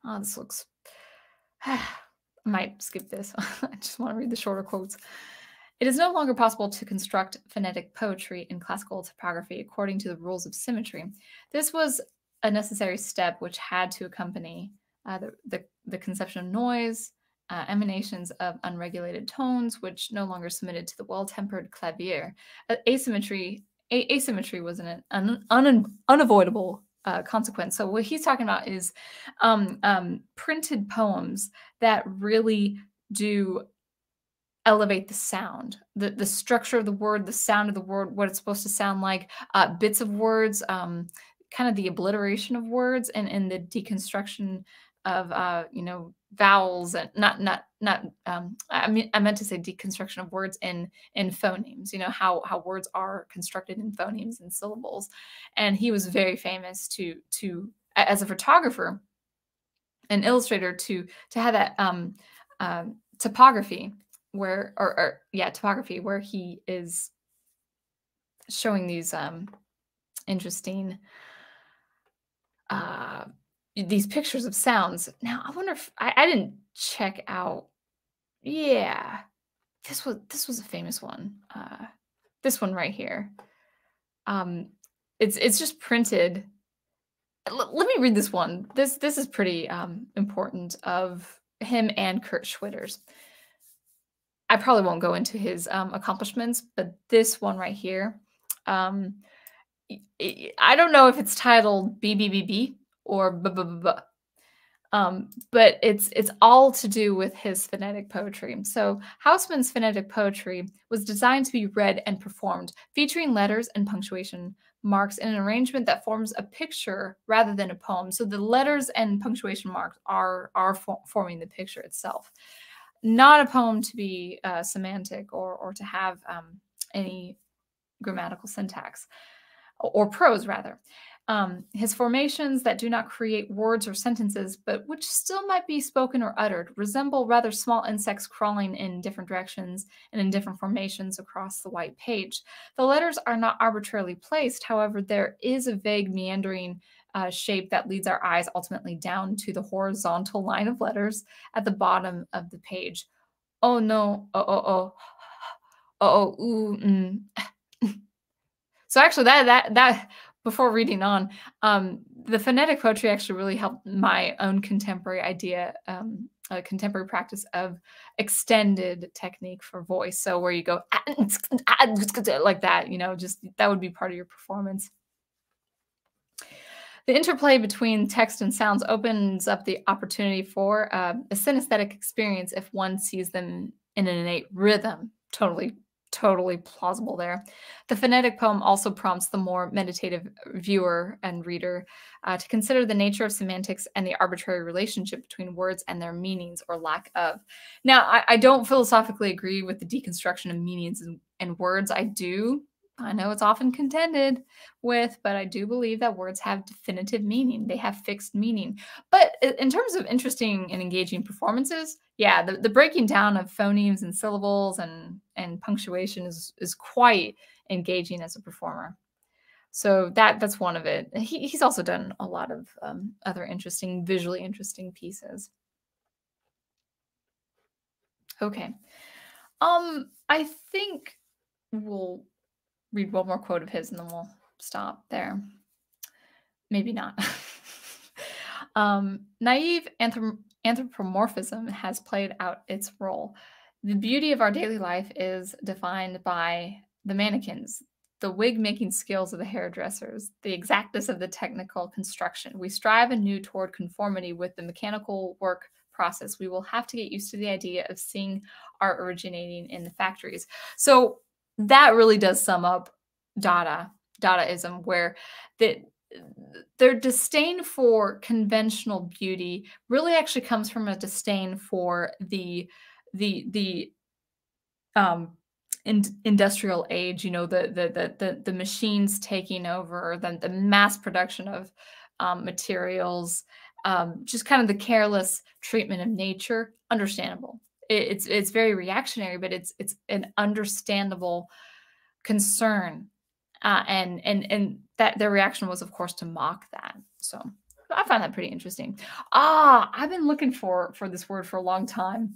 oh this looks I might skip this. I just want to read the shorter quotes. It is no longer possible to construct phonetic poetry in classical typography according to the rules of symmetry. This was a necessary step which had to accompany uh, the, the, the, conception of noise, uh, emanations of unregulated tones, which no longer submitted to the well-tempered clavier. Uh, asymmetry, asymmetry was an un, un, unavoidable uh, consequence. So what he's talking about is um, um, printed poems that really do elevate the sound, the the structure of the word, the sound of the word, what it's supposed to sound like, uh, bits of words, um, kind of the obliteration of words, and and the deconstruction of uh, you know vowels and not not not um, I mean I meant to say deconstruction of words in in phonemes. You know how how words are constructed in phonemes and syllables, and he was very famous to to as a photographer, an illustrator to to have that um, um, topography where or, or yeah topography where he is showing these um interesting uh these pictures of sounds. Now I wonder if I, I didn't check out. Yeah, this was this was a famous one. Uh, this one right here. Um, it's it's just printed. L- let me read this one. This this is pretty um, important of him and Kurt Schwitters. I probably won't go into his um, accomplishments, but this one right here. Um, I don't know if it's titled BBBB or b b b. Um, but it's it's all to do with his phonetic poetry. So Hausmann's phonetic poetry was designed to be read and performed, featuring letters and punctuation marks in an arrangement that forms a picture rather than a poem. So the letters and punctuation marks are are for forming the picture itself, not a poem to be uh, semantic or or to have um, any grammatical syntax or prose rather. Um, his formations that do not create words or sentences, but which still might be spoken or uttered, resemble rather small insects crawling in different directions and in different formations across the white page. The letters are not arbitrarily placed, however, there is a vague meandering uh, shape that leads our eyes ultimately down to the horizontal line of letters at the bottom of the page. Oh no, oh, oh, oh, oh, oh, ooh, mm. So actually, that that that before reading on, um, the phonetic poetry actually really helped my own contemporary idea, um, contemporary practice of extended technique for voice. So where you go like that, you know, just that would be part of your performance. The interplay between text and sounds opens up the opportunity for uh, a synesthetic experience if one sees them in an innate rhythm. Totally totally plausible there. The phonetic poem also prompts the more meditative viewer and reader uh, to consider the nature of semantics and the arbitrary relationship between words and their meanings or lack of. Now, I, I don't philosophically agree with the deconstruction of meanings and, and words. I do I know it's often contended with, but I do believe that words have definitive meaning. They have fixed meaning. But in terms of interesting and engaging performances, yeah, the, the breaking down of phonemes and syllables and, and punctuation is, is quite engaging as a performer. So that that's one of it. He, he's also done a lot of um, other interesting, visually interesting pieces. Okay. Um, I think we'll read one more quote of his and then we'll stop there. Maybe not. um, naive anthrop- anthropomorphism has played out its role. The beauty of our daily life is defined by the mannequins, the wig making skills of the hairdressers, the exactness of the technical construction. We strive anew toward conformity with the mechanical work process. We will have to get used to the idea of seeing art originating in the factories. So that really does sum up Dada, Dadaism, where the their disdain for conventional beauty really actually comes from a disdain for the the the um in, industrial age you know the, the the the the machines taking over the, the mass production of um, materials um, just kind of the careless treatment of nature. Understandable it's it's very reactionary but it's it's an understandable concern uh, and and and that their reaction was of course to mock that. So i find that pretty interesting. Ah i've been looking for for this word for a long time.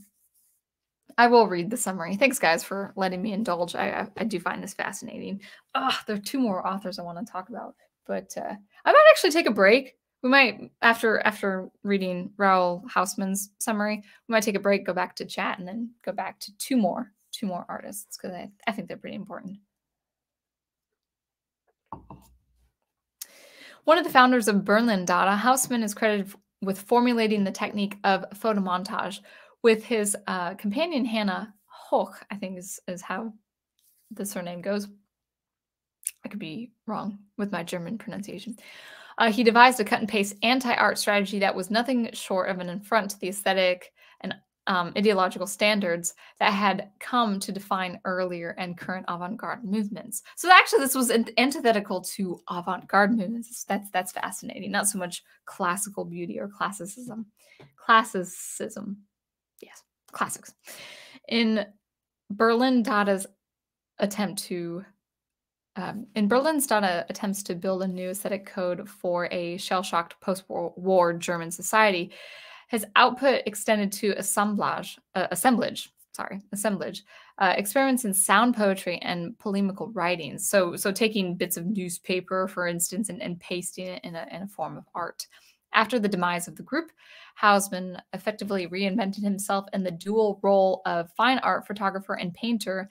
I will read the summary. Thanks guys for letting me indulge. I i, I do find this fascinating. Ah there are two more authors i want to talk about but uh, i might actually take a break we might after after reading Raoul Hausmann's summary, we might take a break, go back to chat, and then go back to two more two more artists because I, I think they're pretty important. One of the founders of Berlin Dada, Hausmann is credited with formulating the technique of photomontage with his uh, companion Hannah Hoch, I think is, is how the surname goes. I could be wrong with my German pronunciation. Uh, he devised a cut and paste anti art strategy that was nothing short of an affront to the aesthetic and um, ideological standards that had come to define earlier and current avant-garde movements. So actually, this was antithetical to avant-garde movements. That's that's fascinating. Not so much classical beauty or classicism. Classicism, yes, classics. In Berlin Dada's attempt to um, in Berlin's Dada attempts to build a new aesthetic code for a shell-shocked post-war German society, his output extended to assemblage, uh, assemblage, sorry, assemblage, uh, experiments in sound poetry and polemical writings. So, so taking bits of newspaper, for instance, and, and pasting it in a, in a form of art. After the demise of the group, Hausmann effectively reinvented himself in the dual role of fine art photographer and painter,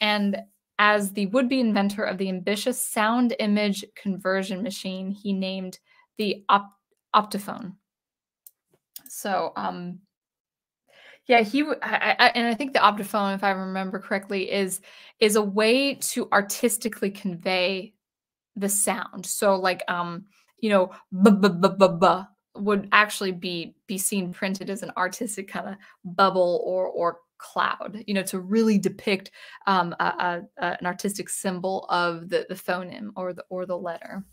and as the would-be inventor of the ambitious sound image conversion machine he named the op- optophone so, um, yeah, he I, I, and I think the optophone, if I remember correctly, is is a way to artistically convey the sound. So, like, um, you know, would actually be be seen printed as an artistic kind of bubble or or cloud. You know, to really depict um, a, a, an artistic symbol of the the phoneme or the or the letter.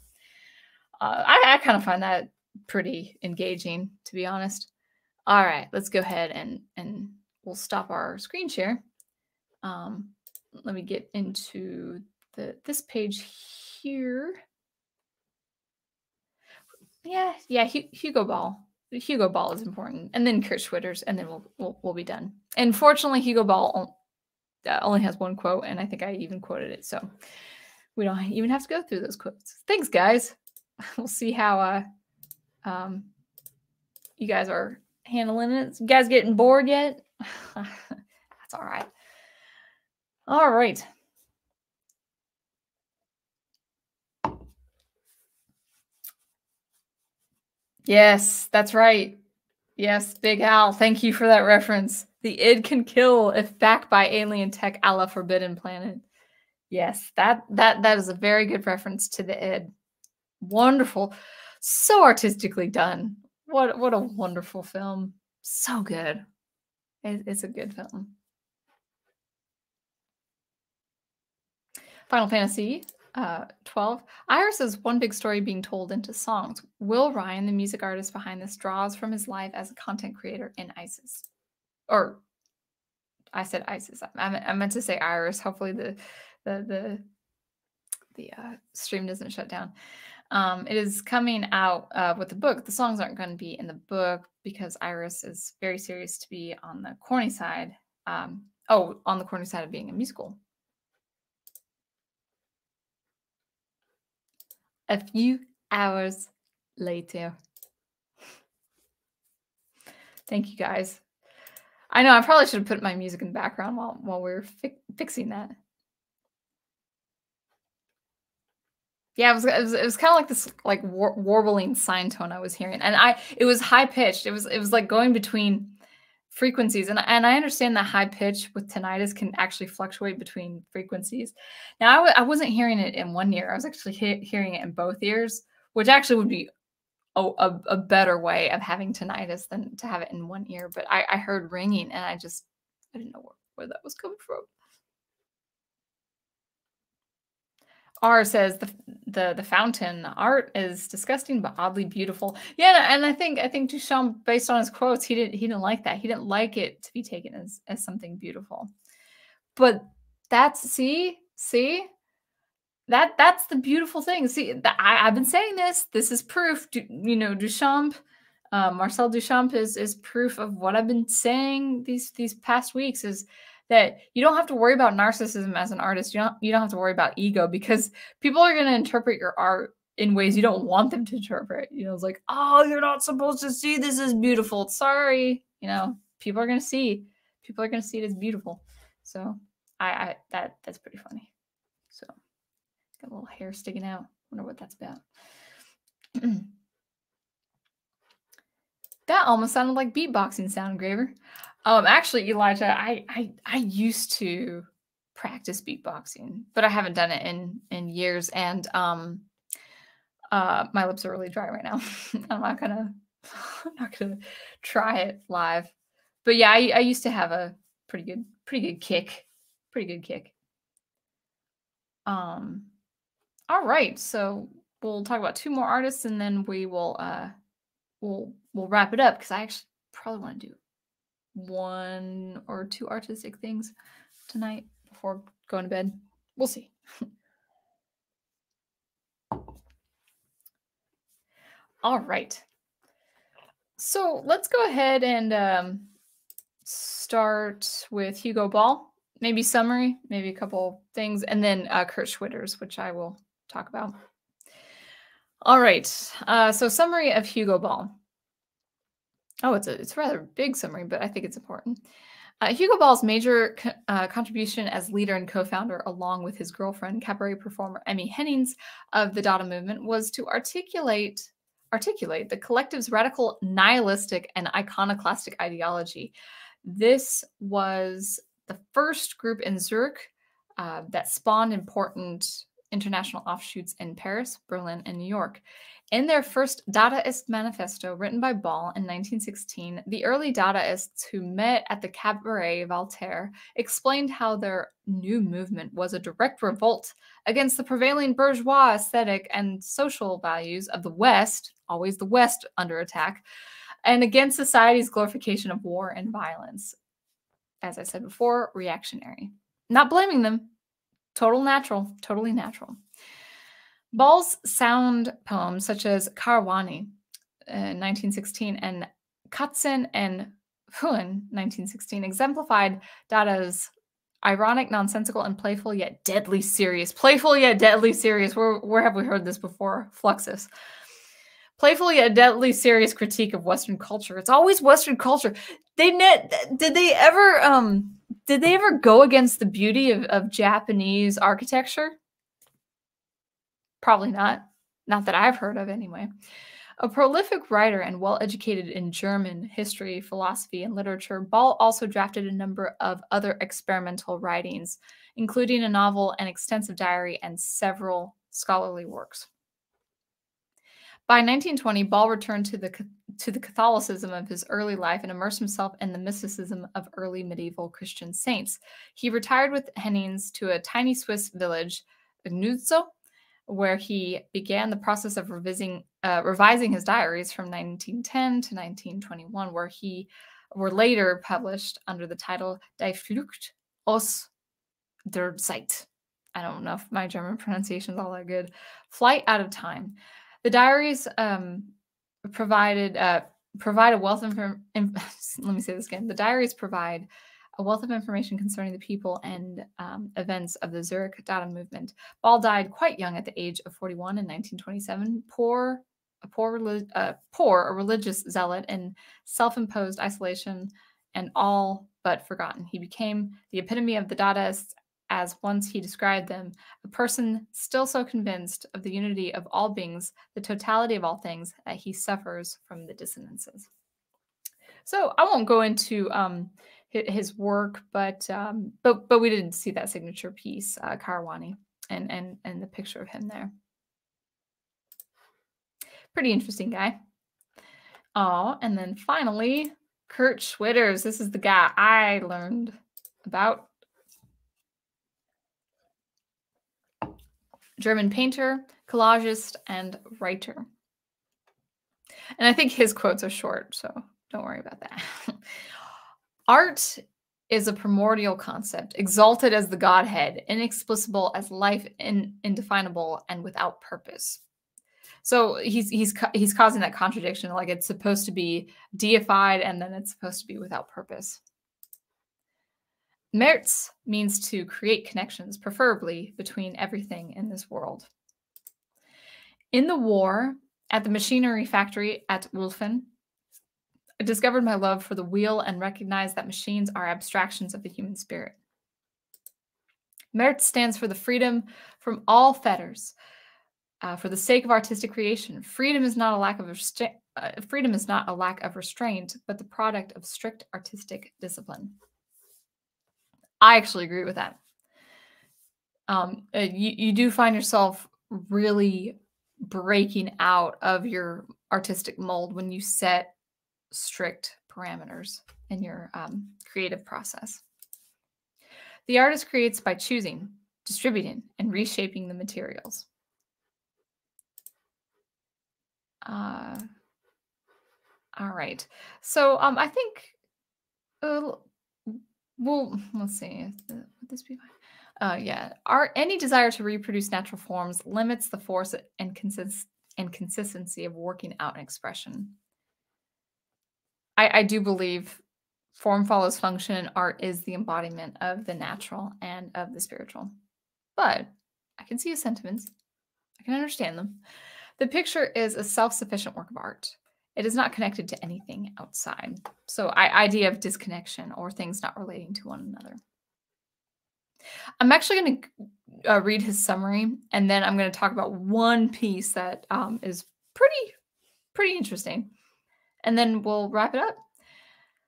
Uh, I, I kind of find that pretty engaging, to be honest. All right, let's go ahead and and we'll stop our screen share. Um, let me get into the this page here. Yeah, yeah, Hugo Ball. Hugo Ball is important, and then Kurt Schwitters, and then we'll we'll, we'll be done. And fortunately, Hugo Ball uh, only has one quote, and I think I even quoted it, so we don't even have to go through those quotes. Thanks, guys. We'll see how uh, um, you guys are handling it. You guys getting bored yet? That's all right. All right. Yes, that's right. Yes, Big Al. Thank you for that reference. The id can kill if backed by alien tech a la Forbidden Planet. Yes, that that that is a very good reference to the id. Wonderful so artistically done. What what a wonderful film. So good. It, it's a good film. Final Fantasy uh, 12. Iris is one big story being told into songs. Will Ryan, the music artist behind this, draws from his life as a content creator in ISIS. Or I said ISIS. I, I meant to say Iris. Hopefully the the the the uh, stream doesn't shut down. Um, it is coming out uh, with the book. The songs aren't going to be in the book because Iris is very serious to be on the corny side. Um, oh, on the corny side of being a musical. A few hours later. Thank you guys. I know I probably should have put my music in the background while while we are fi fixing that. Yeah, it was it was, it was kind of like this like war warbling sine tone I was hearing, and I it was high pitched. It was it was like going between frequencies, and and I understand that high pitch with tinnitus can actually fluctuate between frequencies. Now I w- I wasn't hearing it in one ear; I was actually he hearing it in both ears, which actually would be a, a, a, better way of having tinnitus than to have it in one ear. But I, I heard ringing, and I just I didn't know where, where that was coming from. R says the the the fountain art is disgusting but oddly beautiful. Yeah, and I think I think Duchamp, based on his quotes, he didn't he didn't like that. He didn't like it to be taken as as something beautiful. But that's see see that that's the beautiful thing. See, I, have been saying this. This is proof. you know, Duchamp, uh, Marcel Duchamp is is proof of what I've been saying these these past weeks. Is that you don't have to worry about narcissism as an artist. You don't you don't have to worry about ego because people are going to interpret your art in ways you don't want them to interpret. You know, it's like, oh, you're not supposed to see this as beautiful. Sorry, you know, people are going to see. People are going to see it as beautiful. So I, I that that's pretty funny. So got a little hair sticking out. Wonder what that's about. that almost sounded like beatboxing sound engraver. Um, actually, Elijah, I, I I used to practice beatboxing, but I haven't done it in in years. And um, Uh, my lips are really dry right now. I'm not gonna, I'm not gonna try it live. But yeah, I, I used to have a pretty good, pretty good kick, pretty good kick. Um, all right, so we'll talk about two more artists, and then we will, uh, we'll we'll wrap it up because I actually probably want to do one or two artistic things tonight before going to bed. We'll see. All right. So let's go ahead and um, start with Hugo Ball. Maybe summary, maybe a couple things, and then uh, Kurt Schwitters, which I will talk about. All right. Uh, so summary of Hugo Ball. Oh, it's a it's a rather big summary, but I think it's important. Uh, Hugo Ball's major co- uh, contribution as leader and co-founder, along with his girlfriend, cabaret performer Emmy Hennings of the Dada movement, was to articulate articulate the collective's radical nihilistic and iconoclastic ideology. This was the first group in Zurich uh, that spawned important international offshoots in Paris, Berlin, and New York. In their first Dadaist manifesto, written by Ball in 1916, the early Dadaists who met at the Cabaret Voltaire explained how their new movement was a direct revolt against the prevailing bourgeois aesthetic and social values of the West, always the West under attack, and against society's glorification of war and violence. As I said before, reactionary. Not blaming them, total natural, totally natural. Ball's sound poems, such as Karawane, uh, 1916, and Katzen and Pfauen, 1916, exemplified Dada's ironic, nonsensical, and playful yet deadly serious. Playful yet deadly serious. Where, where have we heard this before? Fluxus. Playful yet deadly serious critique of Western culture. It's always Western culture. They net did they ever um did they ever go against the beauty of, of Japanese architecture? Probably not. Not that I've heard of, anyway. A prolific writer and well educated in German history, philosophy, and literature, Ball also drafted a number of other experimental writings, including a novel, an extensive diary, and several scholarly works. By 1920, Ball returned to the to the Catholicism of his early life and immersed himself in the mysticism of early medieval Christian saints. He retired with Hennings to a tiny Swiss village, Agnuzzo, where he began the process of revising, uh, revising his diaries from 1910 to 1921, where he were later published under the title Die Flucht aus der Zeit. I don't know if my German pronunciation is all that good. Flight out of time. The diaries um, provided uh, provide a wealth of let me say this again. The diaries provide a wealth of information concerning the people and um, events of the Zurich Dada movement. Ball died quite young at the age of 41 in 1927. Poor, a poor, uh, poor, a religious zealot in self-imposed isolation and all but forgotten. He became the epitome of the Dadaists as once he described them, a person still so convinced of the unity of all beings, the totality of all things, that he suffers from the dissonances. So I won't go into um, his work, but um, but but we didn't see that signature piece, uh, and and and the picture of him there. Pretty interesting guy. Oh, and then finally, Kurt Schwitters. This is the guy I learned about. German painter, collagist, and writer. And I think his quotes are short, so don't worry about that. Art is a primordial concept, exalted as the Godhead, inexplicable as life, in, indefinable and without purpose. So he's he's he's causing that contradiction, like it's supposed to be deified and then it's supposed to be without purpose. Merz means to create connections, preferably between everything in this world. In the war, at the machinery factory at Wülfel, I discovered my love for the wheel and recognized that machines are abstractions of the human spirit. Merz stands for the freedom from all fetters, uh, for the sake of artistic creation. Freedom is not a lack of uh, freedom is not a lack of restraint, but the product of strict artistic discipline. I actually agree with that. Um, uh, you, you do find yourself really breaking out of your artistic mold when you set strict parameters in your um, creative process. The artist creates by choosing, distributing, and reshaping the materials. Uh, all right. So um, I think uh, well, let's see. Would this be fine? Uh, yeah. Our any desire to reproduce natural forms limits the force and consist and consistency of working out an expression. I, I do believe form follows function. Art is the embodiment of the natural and of the spiritual. But I can see his sentiments. I can understand them. The picture is a self-sufficient work of art. It is not connected to anything outside. So I, idea of disconnection or things not relating to one another. I'm actually going to uh, read his summary, and then I'm going to talk about one piece that um, is pretty, pretty interesting, and then we'll wrap it up.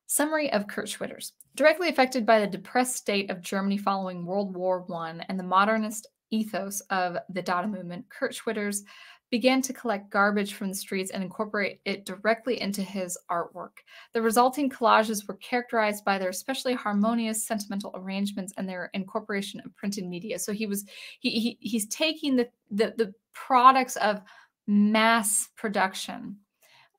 Summary of Kurt Schwitters. Directly affected by the depressed state of Germany following World War I and the modernist ethos of the Dada movement, Kurt Schwitters began to collect garbage from the streets and incorporate it directly into his artwork. The resulting collages were characterized by their especially harmonious sentimental arrangements and their incorporation of printed media. So he was he, he he's taking the the, the products of mass production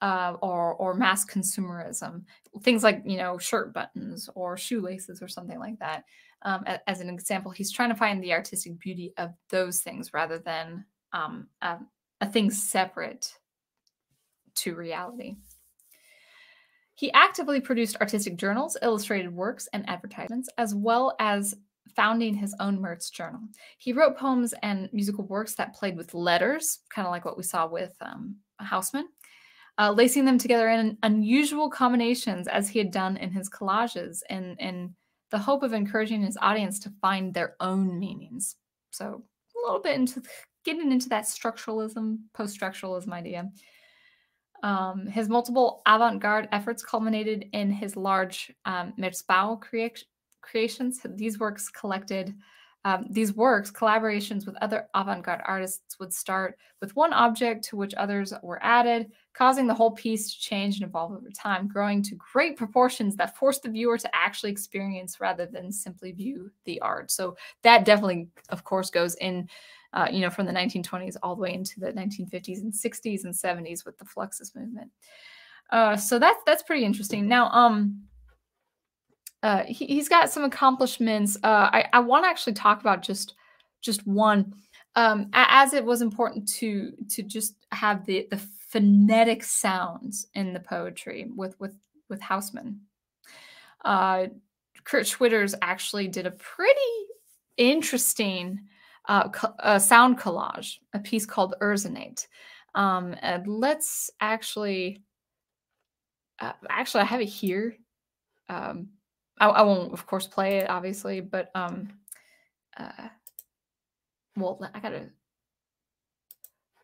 uh, or or mass consumerism, things like you know shirt buttons or shoelaces or something like that. Um, as an example, he's trying to find the artistic beauty of those things rather than um, um, a thing separate to reality. He actively produced artistic journals, illustrated works, and advertisements, as well as founding his own Merz journal. He wrote poems and musical works that played with letters, kind of like what we saw with um, uh, lacing them together in unusual combinations as he had done in his collages, in, in the hope of encouraging his audience to find their own meanings. So a little bit into getting into that structuralism, post-structuralism idea. Um, his multiple avant-garde efforts culminated in his large um, Merzbau crea creations. These works collected, um, these works, collaborations with other avant-garde artists would start with one object to which others were added, causing the whole piece to change and evolve over time, growing to great proportions that force the viewer to actually experience rather than simply view the art. So that definitely, of course, goes in uh, you know, from the 1920s all the way into the 1950s and 60s and 70s with the Fluxus movement. Uh, so that's that's pretty interesting. Now, um, uh, he, has got some accomplishments. Uh, I, I want to actually talk about just just one, um, as it was important to to just have the the phonetic sounds in the poetry with with with Hausmann. Uh, Kurt Schwitters actually did a pretty interesting uh, a sound collage, a piece called Ursonate. Um, and let's actually, uh, actually, I have it here. Um, I, I, won't, of course, play it, obviously, but um, uh, well, I gotta.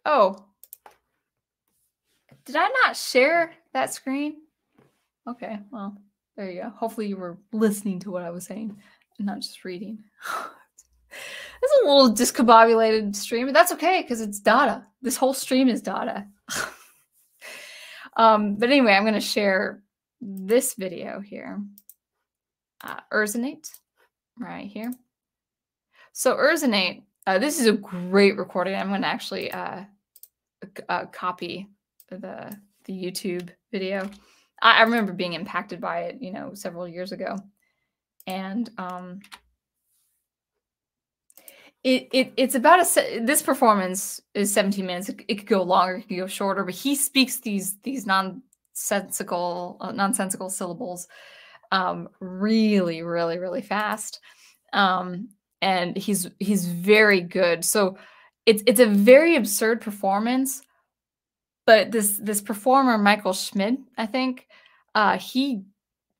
Oh, did I not share that screen? Okay, well, there you go. Hopefully, you were listening to what I was saying not just reading. It's a little discombobulated stream, but that's okay because it's Dada. This whole stream is Dada. um, but anyway, I'm going to share this video here. Uh, right here. So Ursonate, uh, this is a great recording. I'm going to actually uh, uh, copy the the YouTube video. I, I remember being impacted by it, you know, several years ago, and um, it, it it's about a this performance is 17 minutes it, it, could go longer it could go shorter but he speaks these these nonsensical uh, nonsensical syllables um really really really fast um and he's he's very good. So it's it's a very absurd performance but this this performer michael schmid i think uh he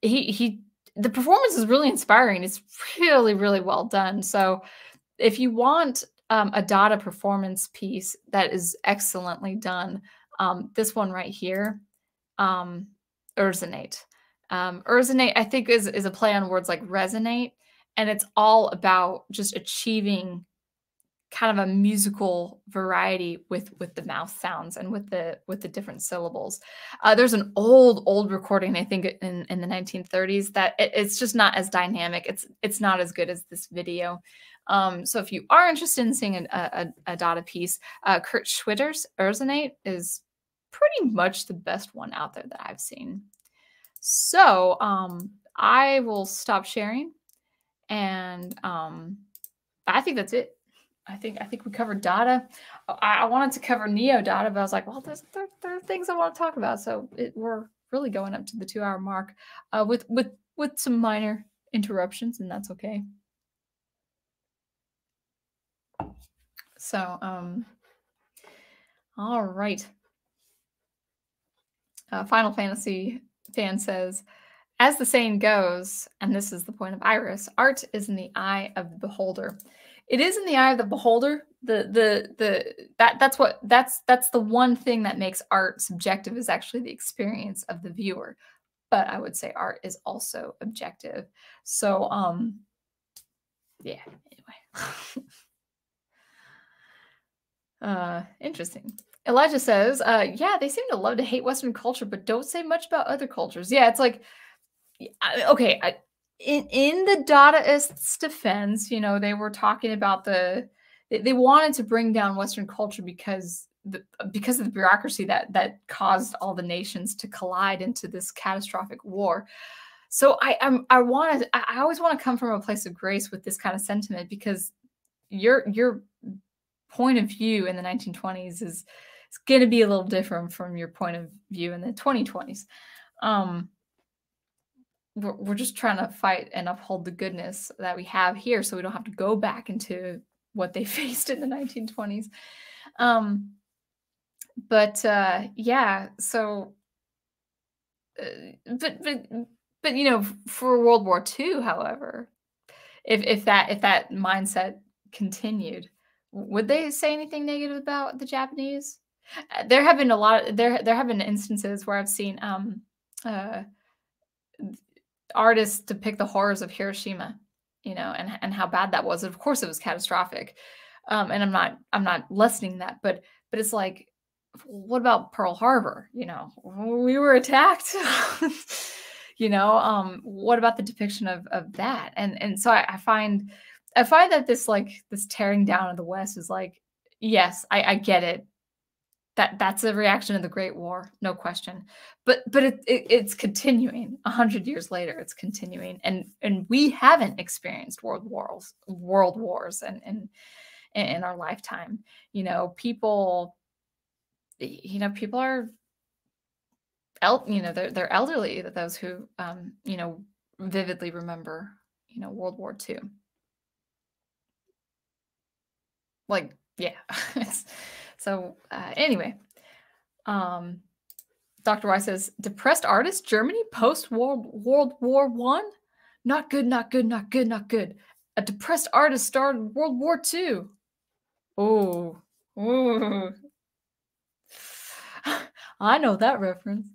he he the performance is really inspiring. It's really really well done. So if you want um, a Dada performance piece that is excellently done, um, this one right here, um, Ursonate. Um, Ursonate, I think, is, is a play on words like resonate, and it's all about just achieving kind of a musical variety with with the mouth sounds and with the with the different syllables. Uh, there's an old old recording I think in in the 1930s that it, it's just not as dynamic. It's it's not as good as this video. Um, so if you are interested in seeing a, a, a Dada piece, uh, Kurt Schwitter's Ursonate is pretty much the best one out there that I've seen. So um, I will stop sharing, and um, I think that's it. I think I think we covered Dada. I, I wanted to cover Neo Dada, but I was like, well, there's there, there are things I want to talk about. So it, we're really going up to the two hour mark, uh, with with with some minor interruptions, and that's okay. So um, all right. Uh, Final Fantasy fan says, as the saying goes, and this is the point of Iris, art is in the eye of the beholder. It is in the eye of the beholder. The the the that that's what that's that's the one thing that makes art subjective is actually the experience of the viewer. But i would say art is also objective. So um yeah anyway. Uh interesting elijah says uh yeah they seem to love to hate western culture but don't say much about other cultures yeah it's like okay I, in in the Dadaists' defense, you know, they were talking about the they, they wanted to bring down Western culture because the, because of the bureaucracy that that caused all the nations to collide into this catastrophic war. So I I'm, I wanted I always want to come from a place of grace with this kind of sentiment because your your point of view in the 1920s is it's going to be a little different from your point of view in the 2020s. Um, we're, we're just trying to fight and uphold the goodness that we have here so we don't have to go back into what they faced in the 1920s um but uh yeah so uh, but but but you know for world war ii however if if that if that mindset continued would they say anything negative about the japanese there have been a lot of, there there have been instances where i've seen um uh artists depict the horrors of Hiroshima, you know, and and how bad that was. of course, it was catastrophic. Um, and I'm not I'm not lessening that, but but it's like, what about Pearl Harbor? You know, we were attacked. you know, um, what about the depiction of of that? And and so I, I find I find that this like this tearing down of the West is like, yes, I, I get it that that's a reaction of the great war no question. But but it, it, it's continuing. A hundred years later it's continuing. And and we haven't experienced world wars world wars and in, in in our lifetime. You know people you know people are el- you know they're, they're elderly those who um you know vividly remember you know world war ii like yeah it's so uh, anyway, um, Dr. Y says, depressed artist, Germany post World World War One, not good, not good, not good, not good. A depressed artist started World War Two. Oh, oh, I know that reference.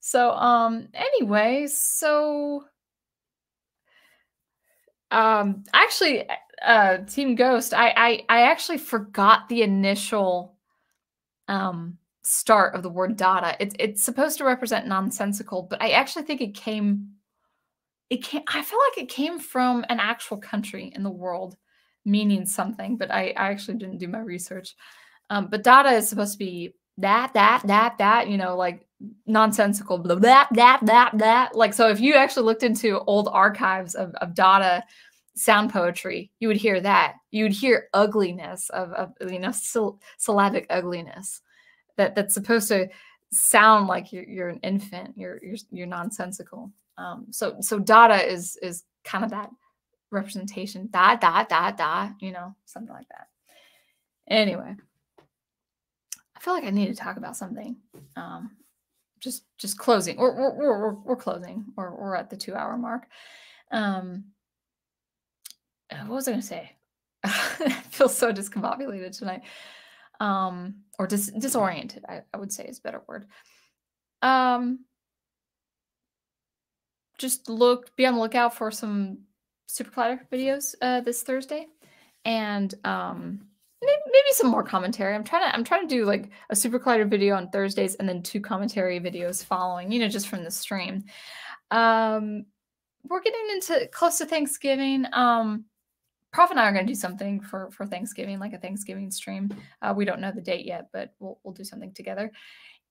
So, um, anyway, so, um, actually, uh Team Ghost, I I I actually forgot the initial um start of the word Dada. It's it's supposed to represent nonsensical, but I actually think it came it came I feel like it came from an actual country in the world meaning something, but I, I actually didn't do my research. Um, but Dada is supposed to be that, that, that, that, you know, like nonsensical, blah, that, that, that, that. Like, so if you actually looked into old archives of, of Dada sound poetry, you would hear that. You would hear ugliness of, of you know, syll- syllabic ugliness that that's supposed to sound like you're, you're an infant. You're you're you're nonsensical. Um, so so Dada is is kind of that representation. Da da da da. You know, something like that. Anyway, I feel like I need to talk about something. Um, just just closing. We're we're we're, we're closing. We're we're at the two hour mark. Um, what was I going to say? I feel so discombobulated tonight. Um, or dis- disoriented, I, I would say is a better word. Um, just look, be on the lookout for some SuperCollider videos uh, this Thursday. And um, maybe some more commentary. I'm trying to I'm trying to do like a SuperCollider video on Thursdays and then two commentary videos following, you know, just from the stream. Um we're getting into close to Thanksgiving. Um Prof and I are going to do something for for Thanksgiving, like a Thanksgiving stream. Uh, we don't know the date yet, but we'll we'll do something together,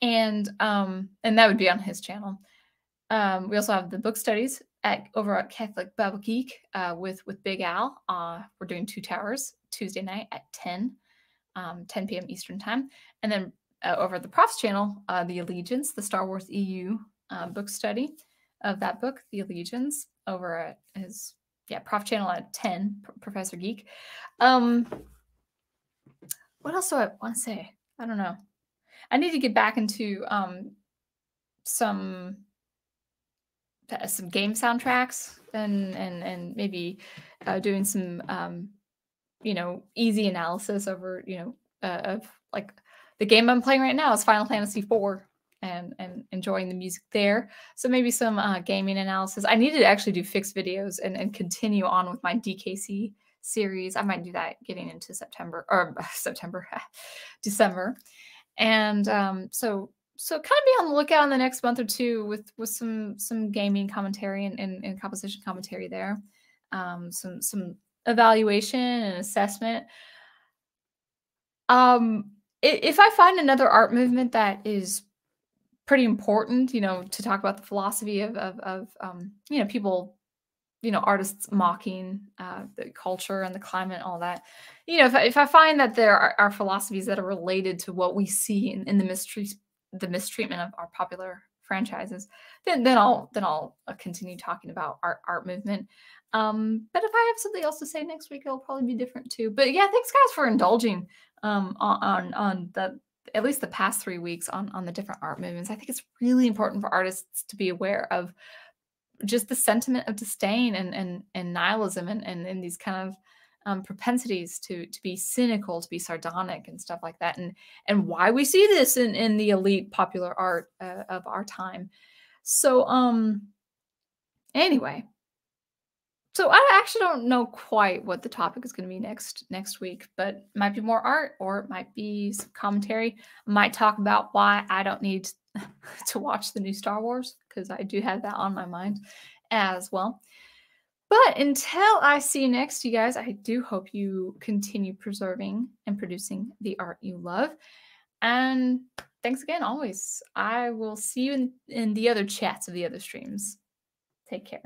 and um and that would be on his channel. Um, we also have the book studies at over at Catholic Bible Geek uh, with with Big Al. Uh, we're doing two towers Tuesday night at 10, um, 10 p.m. Eastern time, and then uh, over at the Prof's channel, uh, the Allegiance, the Star Wars EU uh, book study of that book, the Allegiance, over at his yeah, Prof channel at 10, P Professor Geek. Um, what else do I want to say? I don't know. I need to get back into um, some uh, some game soundtracks and and and maybe uh, doing some um, you know easy analysis over you know uh, of like the game I'm playing right now is Final Fantasy IV and and enjoying the music there. So maybe some uh, gaming analysis. I need to actually do fixed videos and, and continue on with my DKC series. I might do that getting into September or September, December. And um, so so kind of be on the lookout in the next month or two with with some some gaming commentary and, and, and composition commentary there. Um, some some evaluation and assessment. Um, if I find another art movement that is pretty important, you know, to talk about the philosophy of of, of um, you know people, you know, artists mocking uh, the culture and the climate, all that. You know, if I, if I find that there are, are philosophies that are related to what we see in, in the mystery the mistreatment of our popular franchises, then then I'll then I'll uh, continue talking about art art movement. Um, but if I have something else to say next week, it'll probably be different too. But yeah, thanks guys for indulging um, on on the at least the past three weeks on on the different art movements. I think it's really important for artists to be aware of just the sentiment of disdain and and and nihilism and and, and these kind of um, propensities to to be cynical, to be sardonic, and stuff like that, and and why we see this in in the elite popular art uh, of our time. So um, anyway, so I actually don't know quite what the topic is going to be next next week, but it might be more art or it might be some commentary. I might talk about why I don't need to watch the new Star Wars because I do have that on my mind as well. But until I see you next, you guys, I do hope you continue preserving and producing the art you love. And thanks again, always. I will see you in, in the other chats of the other streams. Take care.